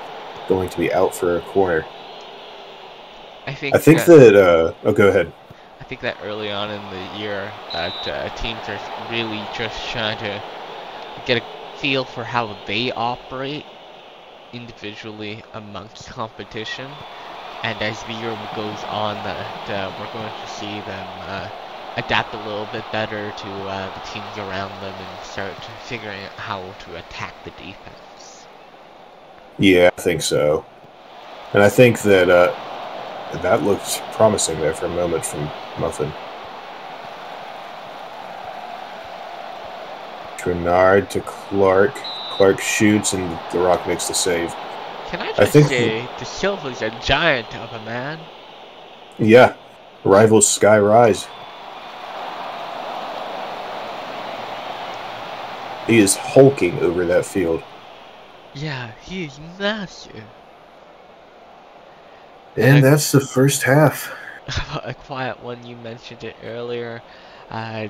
going to be out for a corner. I think. I think that, that. Uh, oh, go ahead. I think that early on in the year, that uh, teams are really just trying to get a feel for how they operate individually amongst competition. And as the year goes on, that uh, we're going to see them uh, adapt a little bit better to uh, the teams around them and start figuring out how to attack the defense. Yeah, I think so. And I think that uh, that looked promising there for a moment from Muffin. Trenard to Clark. Clark shoots, and The Rock makes the save. Can I I just think say, De Silva's a giant of a man. Yeah, rivals Sky Rise. He is hulking over that field. Yeah, he is massive. And that's the first half. a quiet one. You mentioned it earlier. Uh,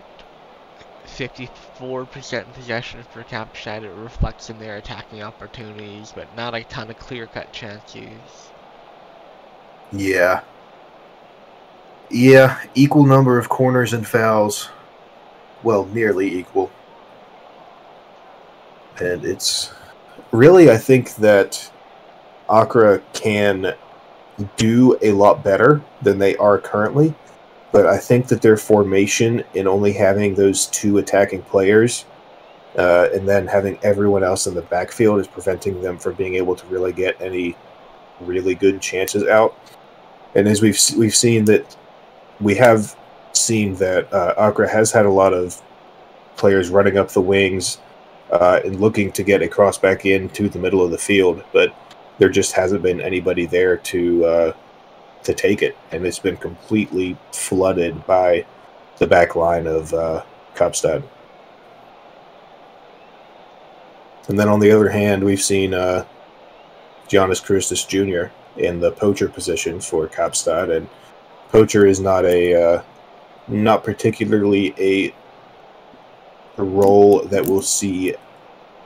54% possession for Kaapstad. It reflects in their attacking opportunities, but not a ton of clear-cut chances. Yeah. Yeah, equal number of corners and fouls. Well, nearly equal. And it's really, I think that Accra can do a lot better than they are currently. But I think that their formation in only having those two attacking players uh, and then having everyone else in the backfield is preventing them from being able to really get any really good chances out. And as we've we've seen that we have seen that uh, Accra has had a lot of players running up the wings uh, and looking to get a cross back into the middle of the field, but there just hasn't been anybody there to uh, to take it, and it's been completely flooded by the back line of uh, Kaapstad. And then on the other hand, we've seen uh, Giannis Christus Jr. in the poacher position for Kaapstad, and poacher is not a uh, not particularly a, a role that will see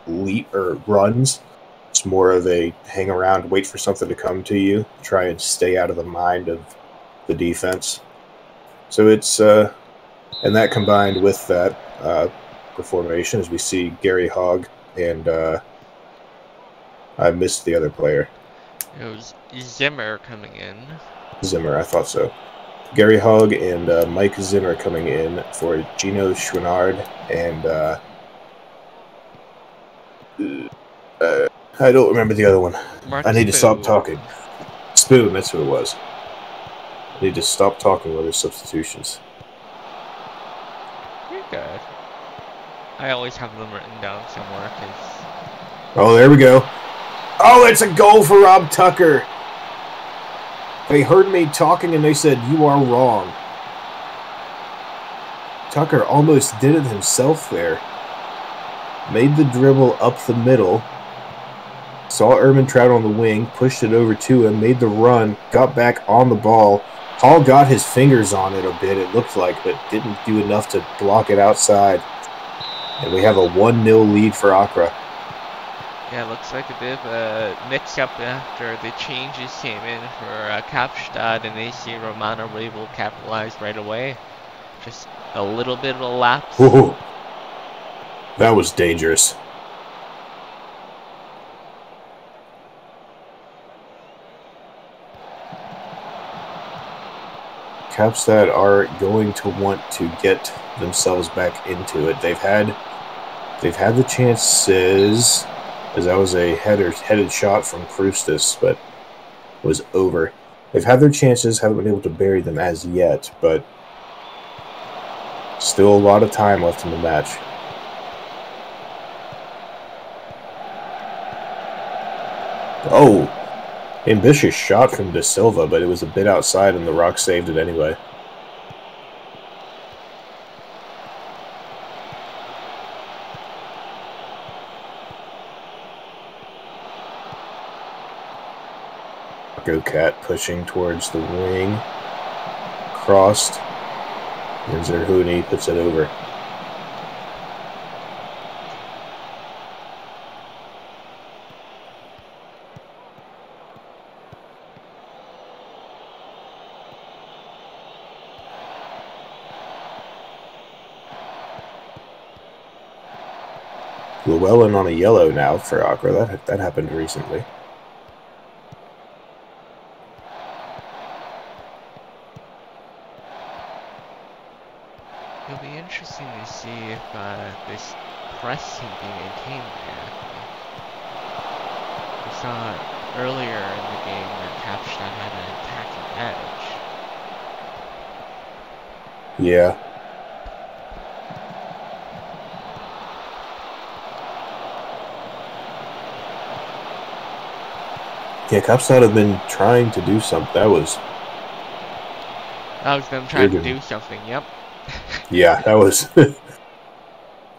leap or runs. It's more of a hang around, wait for something to come to you, try and stay out of the mind of the defense. So it's uh, and that combined with that uh, formation, as we see Gary Hogg and uh, I missed the other player. It was Zimmer coming in. Zimmer, I thought so. Gary Hogg and uh, Mike Zimmer coming in for Gino Chouinard and uh, uh, I don't remember the other one. Mark I need to stop talking. Spoon, that's who it was. I need to stop talking with his substitutions. You're good. I always have them written down somewhere because Oh, there we go. Oh, it's a goal for Rob Tucker. They heard me talking and they said, You are wrong. Tucker almost did it himself there. Made the dribble up the middle. Saw Urban Trout on the wing, pushed it over to him, made the run, got back on the ball. Hall got his fingers on it a bit, it looked like, but didn't do enough to block it outside. And we have a 1 0 lead for Accra. Yeah, looks like a bit of a mix-up after the changes came in for uh, Kaapstad and see Romano Rabel capitalized right away. Just a little bit of a lapse. That was dangerous. Kaapstad are going to want to get themselves back into it. They've had they've had the chances as that was a header headed shot from Krustis, but was over. They've had their chances, haven't been able to bury them as yet, but still a lot of time left in the match. Oh, ambitious shot from De Silva, but it was a bit outside, and the Rock saved it anyway. Go Cat pushing towards the wing, crossed, and Zerhuni puts it over. Llewellyn on a yellow now for Accra. That that happened recently. It'll be interesting to see if uh, this press can be maintained there. We saw earlier in the game that Kaapstad had an attacking edge. Yeah. Yeah, Kaapstad have been trying to do something. That was, That was them trying to do something, yep. yeah, that was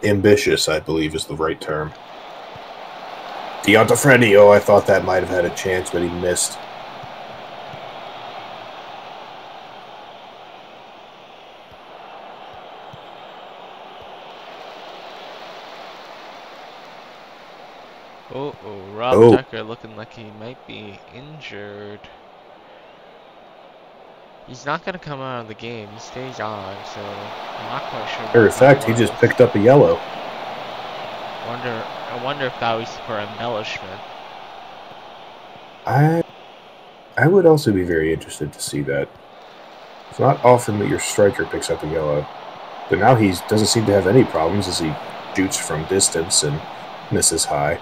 ambitious, I believe, is the right term. Deontay oh, I thought that might have had a chance, but he missed. Oh, oh Rob oh. Tucker looking like he might be injured. He's not gonna come out of the game. He stays on, so I'm not quite sure. Matter of fact, he just picked up a yellow. Wonder, I wonder if that was for embellishment. I I would also be very interested to see that. It's not often that your striker picks up a yellow, but now he doesn't seem to have any problems as he shoots from distance and misses high.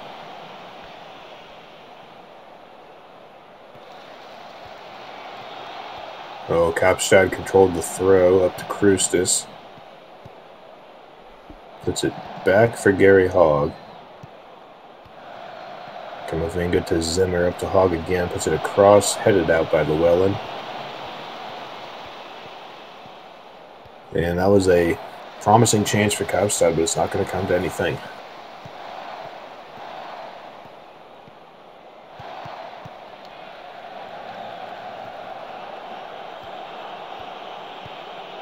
Oh, Kaapstad controlled the throw up to Krustis. Puts it back for Gary Hogg. Kamavinga to Zimmer up to Hogg again. Puts it across, headed out by Llewellyn. And that was a promising chance for Kaapstad, but it's not going to come to anything.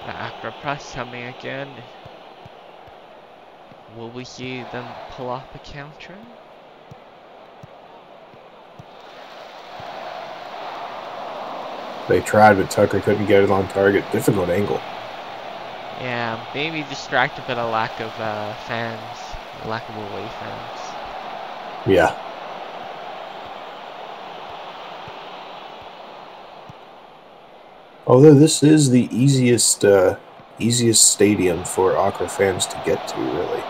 The Accra press coming again. Will we see them pull off a counter? They tried, but Tucker couldn't get it on target. Difficult angle. Yeah, maybe distracted by the lack of uh, fans, lack of away fans. Yeah. Although this is the easiest uh, easiest stadium for Accra fans to get to, really.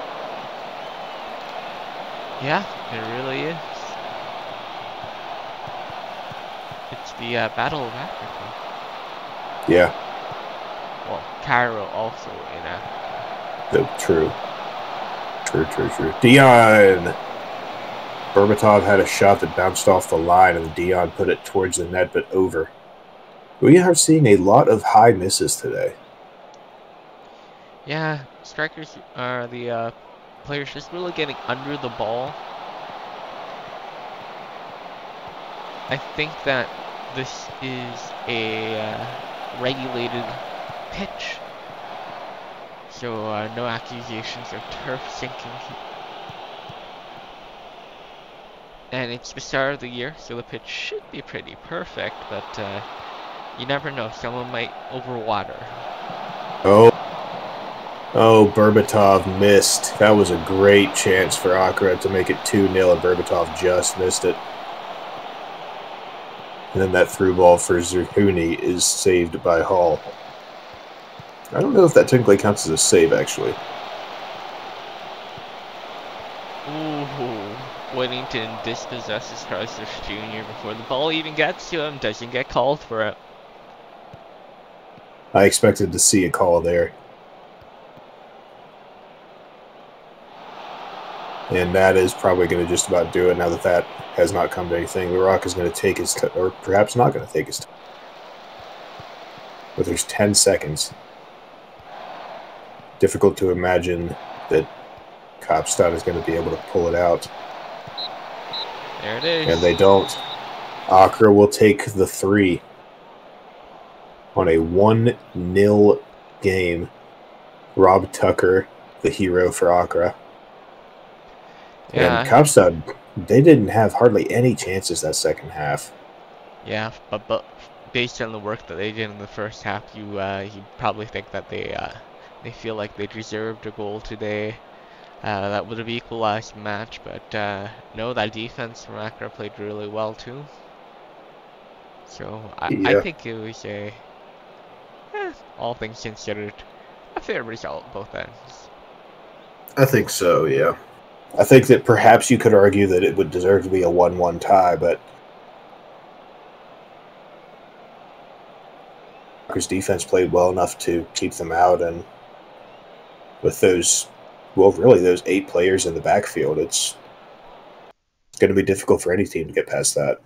Yeah, it really is. It's the uh, Battle of Africa. Yeah, Well, Cairo also in Africa. no, true. True, true, true. Dion! Berbatov had a shot that bounced off the line, and Dion put it towards the net, but over. We are seeing a lot of high misses today. Yeah, strikers are the uh, players just really getting under the ball. I think that this is a uh, regulated pitch, so uh, no accusations of turf sinking. And it's the start of the year, so the pitch should be pretty perfect, but uh, you never know. Someone might overwater. Oh. Oh, Berbatov missed. That was a great chance for Accra to make it 2 0, and Berbatov just missed it. And then that through ball for Zerhuni is saved by Hall. I don't know if that technically counts as a save, actually. Ooh, Whittington dispossesses Chrysler Jr. before the ball even gets to him. Doesn't get called for it. I expected to see a call there. And that is probably going to just about do it now that that has not come to anything. The Rock is going to take his, t- or perhaps not going to take his time. But there's 10 seconds. Difficult to imagine that Kaapstad is going to be able to pull it out. There it is. And they don't. Accra will take the three on a 1 0 game. Rob Tucker, the hero for Accra. Yeah, And Kaapstad, they didn't have hardly any chances that second half. yeah, but but based on the work that they did in the first half, you uh, you probably think that they uh, they feel like they deserved a goal today. Uh, that would have equalized the match, but uh, no, that defense from Accra played really well too. So I, I think it was a, eh, all things considered, a fair result both ends. I think so, yeah. I think that perhaps you could argue that it would deserve to be a 1 1 tie, but. Accra's defense played well enough to keep them out, and with those, well, really, those eight players in the backfield, it's, it's going to be difficult for any team to get past that.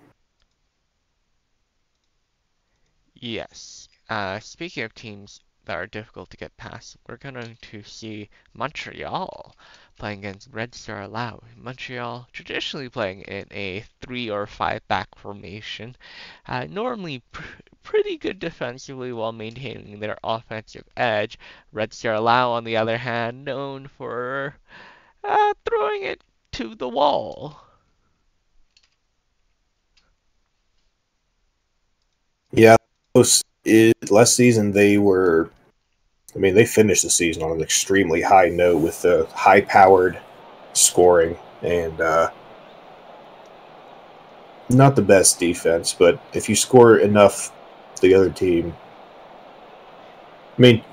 Yes. Uh, speaking of teams that are difficult to get past. We're going to see Montreal playing against Red Star Lao. Montreal traditionally playing in a three or five back formation, uh, normally pr- pretty good defensively while maintaining their offensive edge. Red Star Lao, on the other hand, known for uh, throwing it to the wall. Yeah, last season they were I mean, they finished the season on an extremely high note with the high-powered scoring and uh, not the best defense. But if you score enough, the other team. I mean,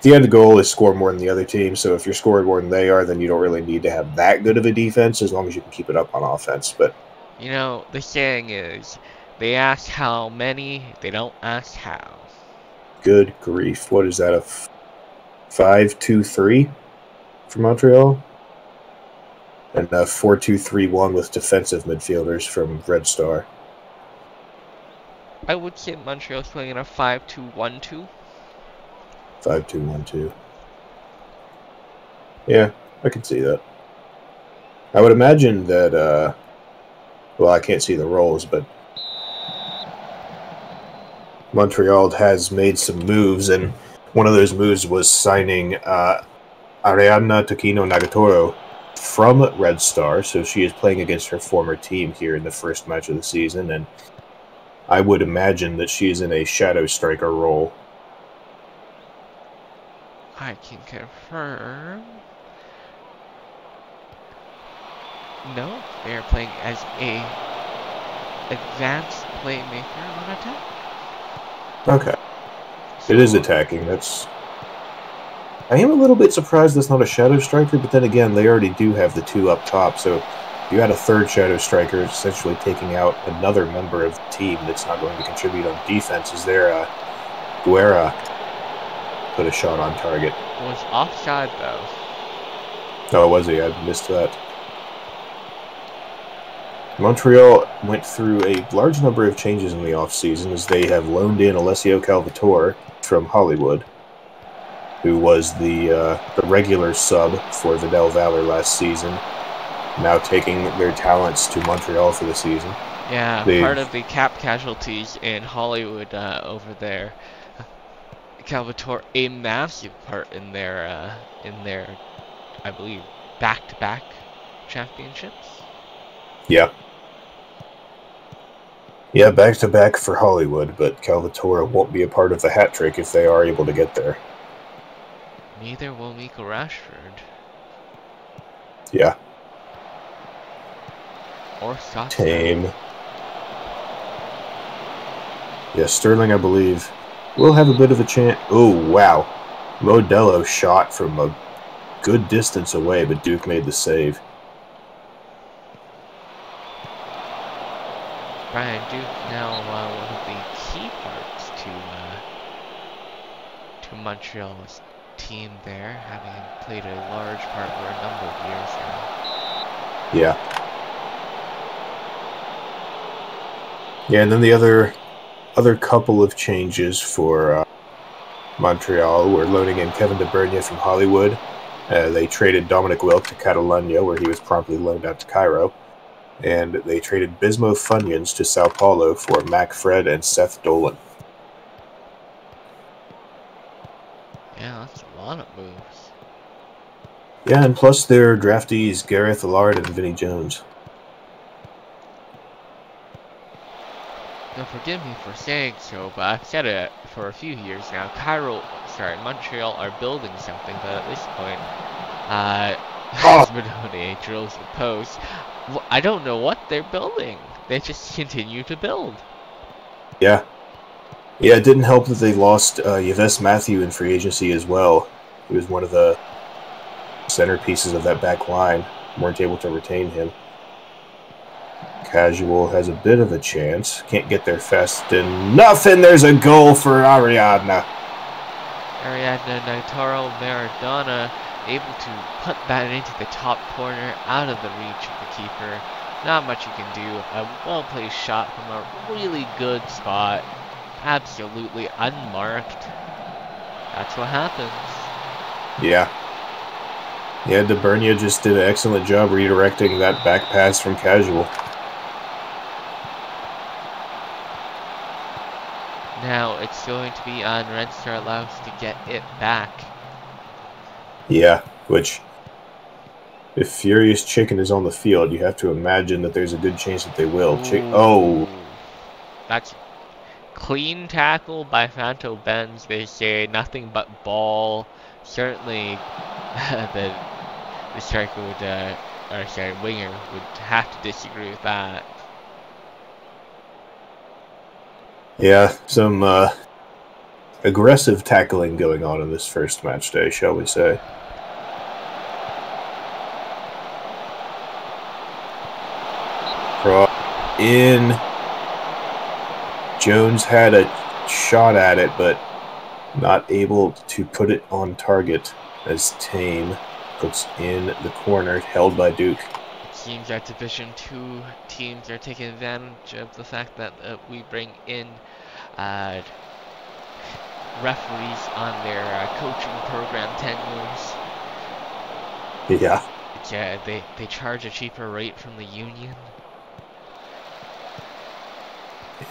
the end goal is score more than the other team. So if you're scoring more than they are, then you don't really need to have that good of a defense as long as you can keep it up on offense. But you know, the saying is, they ask how many, they don't ask how. Good grief! What is that? A f- five-two-three for Montreal, and a four-two-three-one with defensive midfielders from Red Star. I would say Montreal's playing in a five-two-one-two. Five-two-one-two. Yeah, I can see that. I would imagine that. Uh, well, I can't see the roles, but Montreal has made some moves, and one of those moves was signing uh, Ariadna Tokino Nagatoro from Red Star. So she is playing against her former team here in the first match of the season, and I would imagine that she is in a shadow striker role. I can confirm. No, they are playing as a advanced playmaker on attack. Okay. It is attacking. That's. I am a little bit surprised that's not a shadow striker, but then again, they already do have the two up top, so you had a third shadow striker, essentially taking out another member of the team that's not going to contribute on defense. Is there a Guerra put a shot on target? It was offside though. Oh, was he? I missed that. Montreal went through a large number of changes in the offseason as they have loaned in Alessio Calvatore from Hollywood, who was the uh, the regular sub for Vidal Valor last season, now taking their talents to Montreal for the season. Yeah, They've, part of the cap casualties in Hollywood uh, over there. Calvatore a massive part in their uh, in their, I believe, back-to-back championships. Yeah. Yeah, back to back for Hollywood, but Calvatore won't be a part of the hat trick if they are able to get there. Neither will Miko Rashford. Yeah. Or Scott. Tame. Yeah, Sterling, I believe, will have a bit of a chance. Oh, wow. Modelo shot from a good distance away, but Duke made the save. Brian Duke now uh, one of the key parts to uh, to Montreal's team there, having played a large part for a number of years now. Yeah. Yeah, and then the other other couple of changes for uh, Montreal were loaning in Kevin De Bruyne from Hollywood. Uh, they traded Dominic Wilk to Catalonia, where he was promptly loaned out to Cairo and they traded Bismo Funyuns to Sao Paulo for Mac Fred and Seth Dolan. Yeah, that's a lot of moves. Yeah, and plus their draftees Gareth Allard and Vinnie Jones. Now forgive me for saying so, but I've said it for a few years now. Cairo, sorry, Montreal are building something, but at this point, uh, oh. drills the post. I don't know what they're building. They just continue to build. Yeah. Yeah, it didn't help that they lost uh, Yves Matthew in free agency as well. He was one of the centerpieces of that back line. Weren't able to retain him. Casual has a bit of a chance. Can't get there fast enough, and there's a goal for Ariadna. Ariadna Naitaro Maradona able to put that into the top corner, out of the reach keeper. Not much you can do. A well-placed shot from a really good spot. Absolutely unmarked. That's what happens. Yeah. Yeah, DeBernia just did an excellent job redirecting that back pass from Casual. Now it's going to be on Red Star to get it back. Yeah, which if Furious Chicken is on the field, you have to imagine that there's a good chance that they will. Chick- oh, that's clean tackle by Fanto Benz. They say nothing but ball. Certainly, the the striker would, uh, or sorry, winger would have to disagree with that. Yeah, some uh, aggressive tackling going on in this first match day, shall we say. In. Jones had a shot at it, but not able to put it on target as Tame puts in the corner, held by Duke. It seems that Division Two teams are taking advantage of the fact that uh, we bring in uh, referees on their uh, coaching program tenures. Yeah. Yeah, they, they charge a cheaper rate from the union.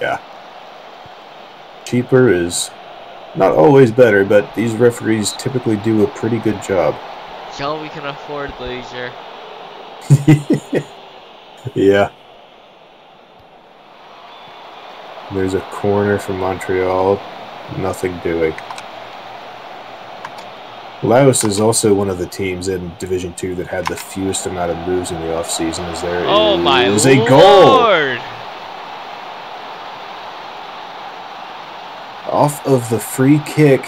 Yeah. Cheaper is not always better, but these referees typically do a pretty good job. So we can afford leisure. yeah. There's a corner from Montreal. Nothing doing. Laos is also one of the teams in Division Two that had the fewest amount of moves in the offseason as there oh my is a goal. Off of the free kick.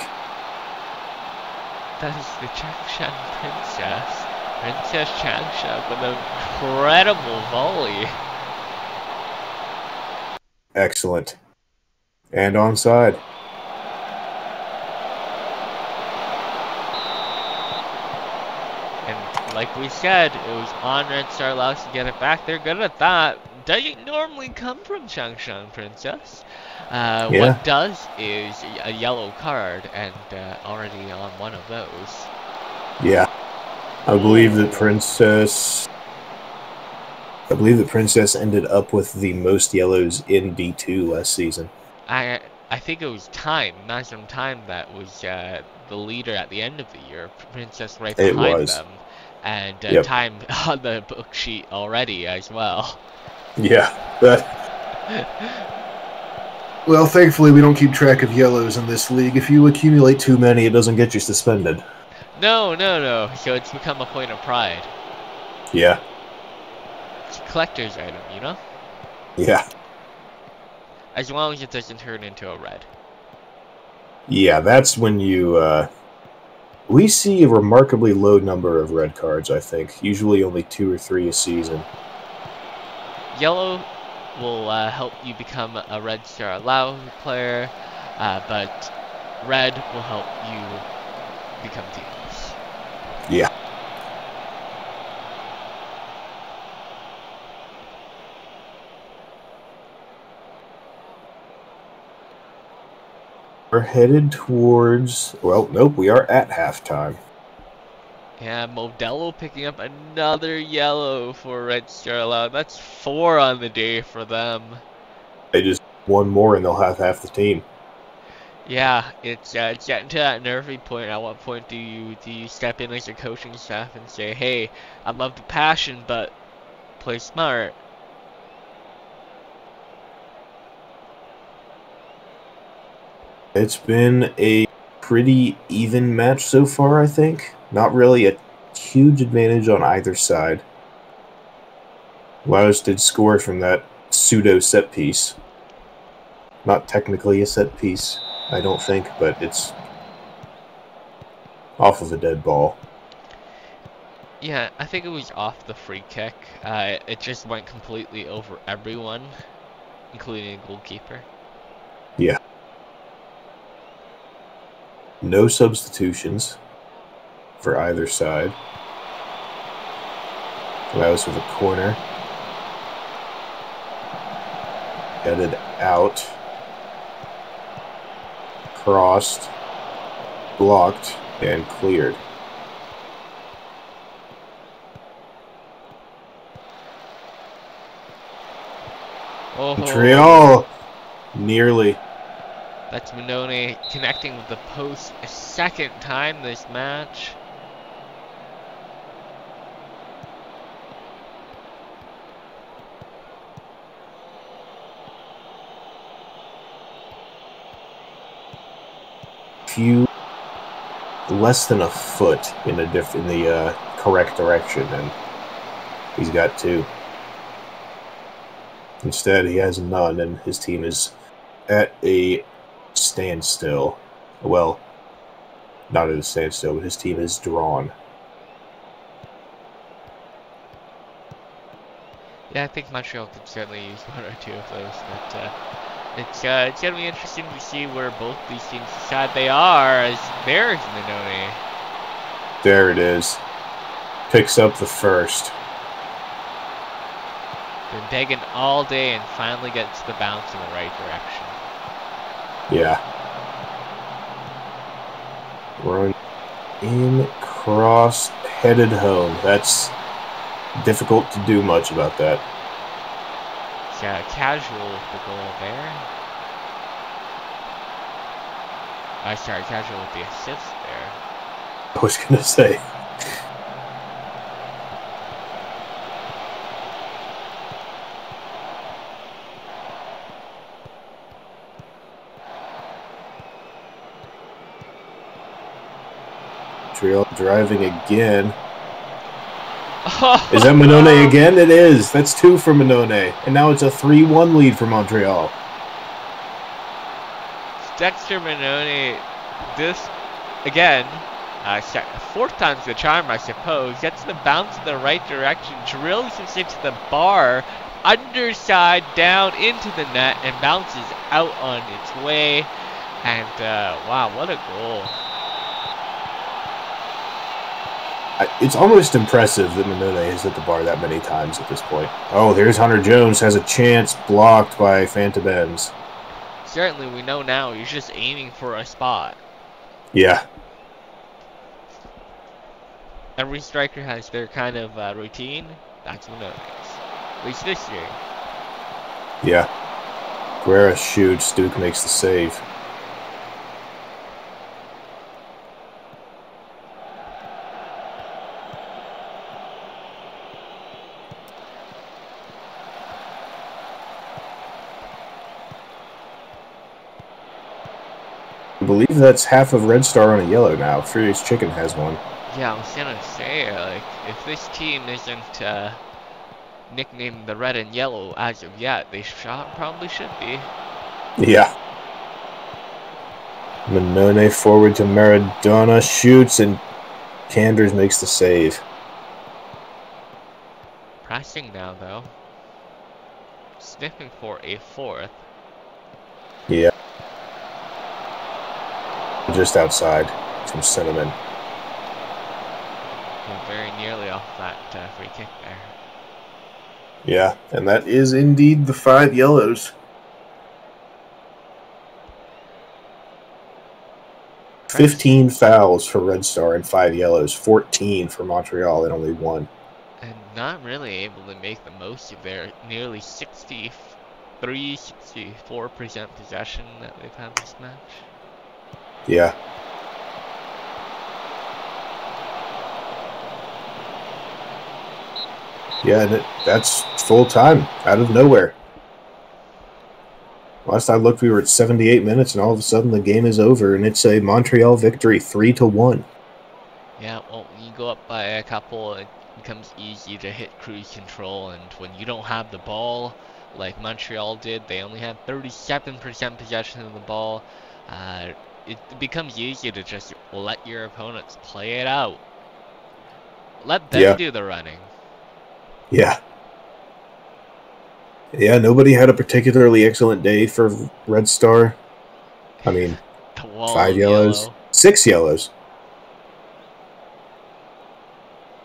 That is the Changshan Princess. Princess Changshan with an incredible volley. Excellent. And onside. And like we said, it was on Red Star Laos to get it back. They're good at that. Doesn't normally come from Changshan Princess. Uh, yeah. What does is a yellow card, and uh, already on one of those. Yeah. I believe the princess I believe the Princess ended up with the most yellows in D2 last season. I I think it was Time, Maximum Time, that was uh, the leader at the end of the year. Princess right behind them, and uh, yep. Time on the book sheet already as well. Yeah, that. well, thankfully we don't keep track of yellows in this league. If you accumulate too many, it doesn't get you suspended. No, no, no. So it's become a point of pride. Yeah It's a collector's item, you know? Yeah. As long as it doesn't turn into a red. Yeah, that's when you, uh... We see a remarkably low number of red cards, I think. Usually only two or three a season. Yellow will uh, help you become a Red Star Lao player, uh, but red will help you become teams. Yeah. We're headed towards. Well, nope, we are at halftime. Yeah, Modelo picking up another yellow for Red Star. That's four on the day for them. They just one more and they'll have half the team. Yeah, it's uh, it's getting to that nervy point. At what point do you do you step in as your coaching staff and say, "Hey, I love the passion, but play smart." It's been a pretty even match so far, I think. Not really a huge advantage on either side. Laos did score from that pseudo set piece. Not technically a set piece, I don't think, but it's off of a dead ball. Yeah, I think it was off the free kick. Uh, it just went completely over everyone, including the goalkeeper. Yeah. No substitutions for either side. Laos for the corner. Headed out. Crossed. Blocked. And cleared. Oh. Montreal nearly that's Minone connecting with the post a second time this match. Few less than a foot in the diff- in the uh, correct direction, and he's got two. Instead, he has none, and his team is at a standstill. Well, not at a standstill, but his team is drawn. Yeah, I think Montreal could certainly use one or two of those, but uh, it's uh, it's gonna be interesting to see where both these teams decide they are. As there's Minoni. There it is. Picks up the first. Been begging all day and finally gets the bounce in the right direction. Yeah. Run in, cross, headed home. That's difficult to do much about that. Yeah, casual with the goal there. Uh, sorry, casual with the assist there. I was gonna say. Driving again. Is that Minone again? It is. That's two for Minone. And now it's a 3 1 lead for Montreal. Dexter Minoni, this, again, uh, fourth time's the charm, I suppose. Gets the bounce in the right direction, drills it into the bar, underside down into the net, and bounces out on its way. And, uh, wow, what a goal. It's almost impressive that Minone has hit the bar that many times at this point. Oh, there's Hunter Jones, has a chance, blocked by Phantom Benz. Certainly, we know now he's just aiming for a spot. Yeah. Every striker has their kind of uh, routine. That's Minone's. At least this year. Yeah. Guerra shoots, Duke makes the save. Believe that's half of Red Star on a yellow now. Furious Chicken has one. Yeah, I was gonna say, like, if this team isn't uh, nicknamed the Red and Yellow as of yet, they shot probably should be. Yeah. Minone forward to Maradona, shoots, and Canders makes the save. Pressing now, though. Sniffing for a fourth. Yeah. Just outside from Cinnamon. Well, very nearly off that uh, free kick there. Yeah, and that is indeed the five yellows. 15 fouls for Red Star and five yellows, 14 for Montreal and only one. And not really able to make the most of their nearly 63, 64% possession that they've had this match. Yeah. Yeah, and that's full time out of nowhere. Last I looked, we were at 78 minutes, and all of a sudden the game is over, and it's a Montreal victory, three to one. Yeah, well, you go up by a couple, it becomes easy to hit cruise control, and when you don't have the ball, like Montreal did, they only had 37% possession of the ball. Uh, it becomes easier to just let your opponents play it out. Let them Yeah. do the running. Yeah. Yeah, nobody had a particularly excellent day for Red Star. I mean, five yellows, yellow. six yellows.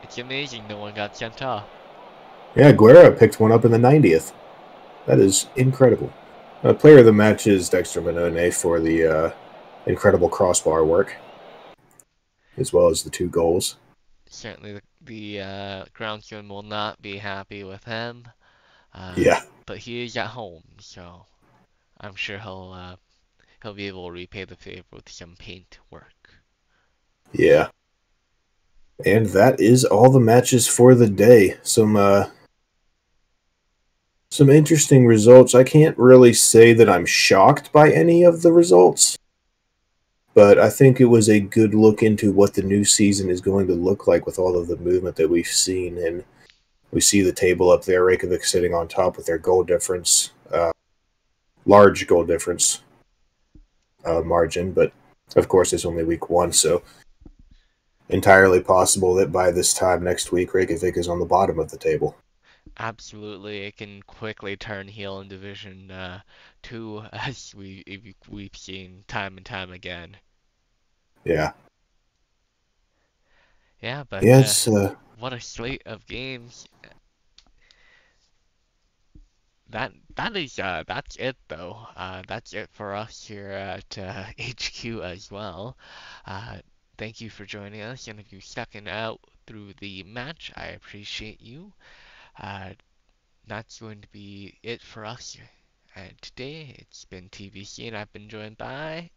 It's amazing no one got sent off. Yeah, Guerra picked one up in the 90th. That is incredible. Uh, player of the match is Dexter Minone for the uh, incredible crossbar work, as well as the two goals. Certainly the, the uh, groundsman will not be happy with him. Uh, Yeah, But he is at home, so I'm sure he'll uh, he'll be able to repay the favor with some paint work. yeah. And that is all the matches for the day. Some uh, some interesting results. I can't really say that I'm shocked by any of the results. But I think it was a good look into what the new season is going to look like with all of the movement that we've seen. And we see the table up there, Reykjavik sitting on top with their goal difference, uh, large goal difference uh, margin, but of course it's only week one, so entirely possible that by this time next week, Reykjavik is on the bottom of the table. Absolutely, it can quickly turn heel in Division uh, Two, as we we've seen time and time again. Yeah. Yeah, but Yes. uh, Uh, what a slate of games. That that is uh that's it though. Uh, that's it for us here at uh, HQ as well. Uh, thank you for joining us, and if you stuck it out through the match, I appreciate you. Uh, that's going to be it for us. And today it's been TVC, and I've been joined by.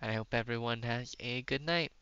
And I hope everyone has a good night.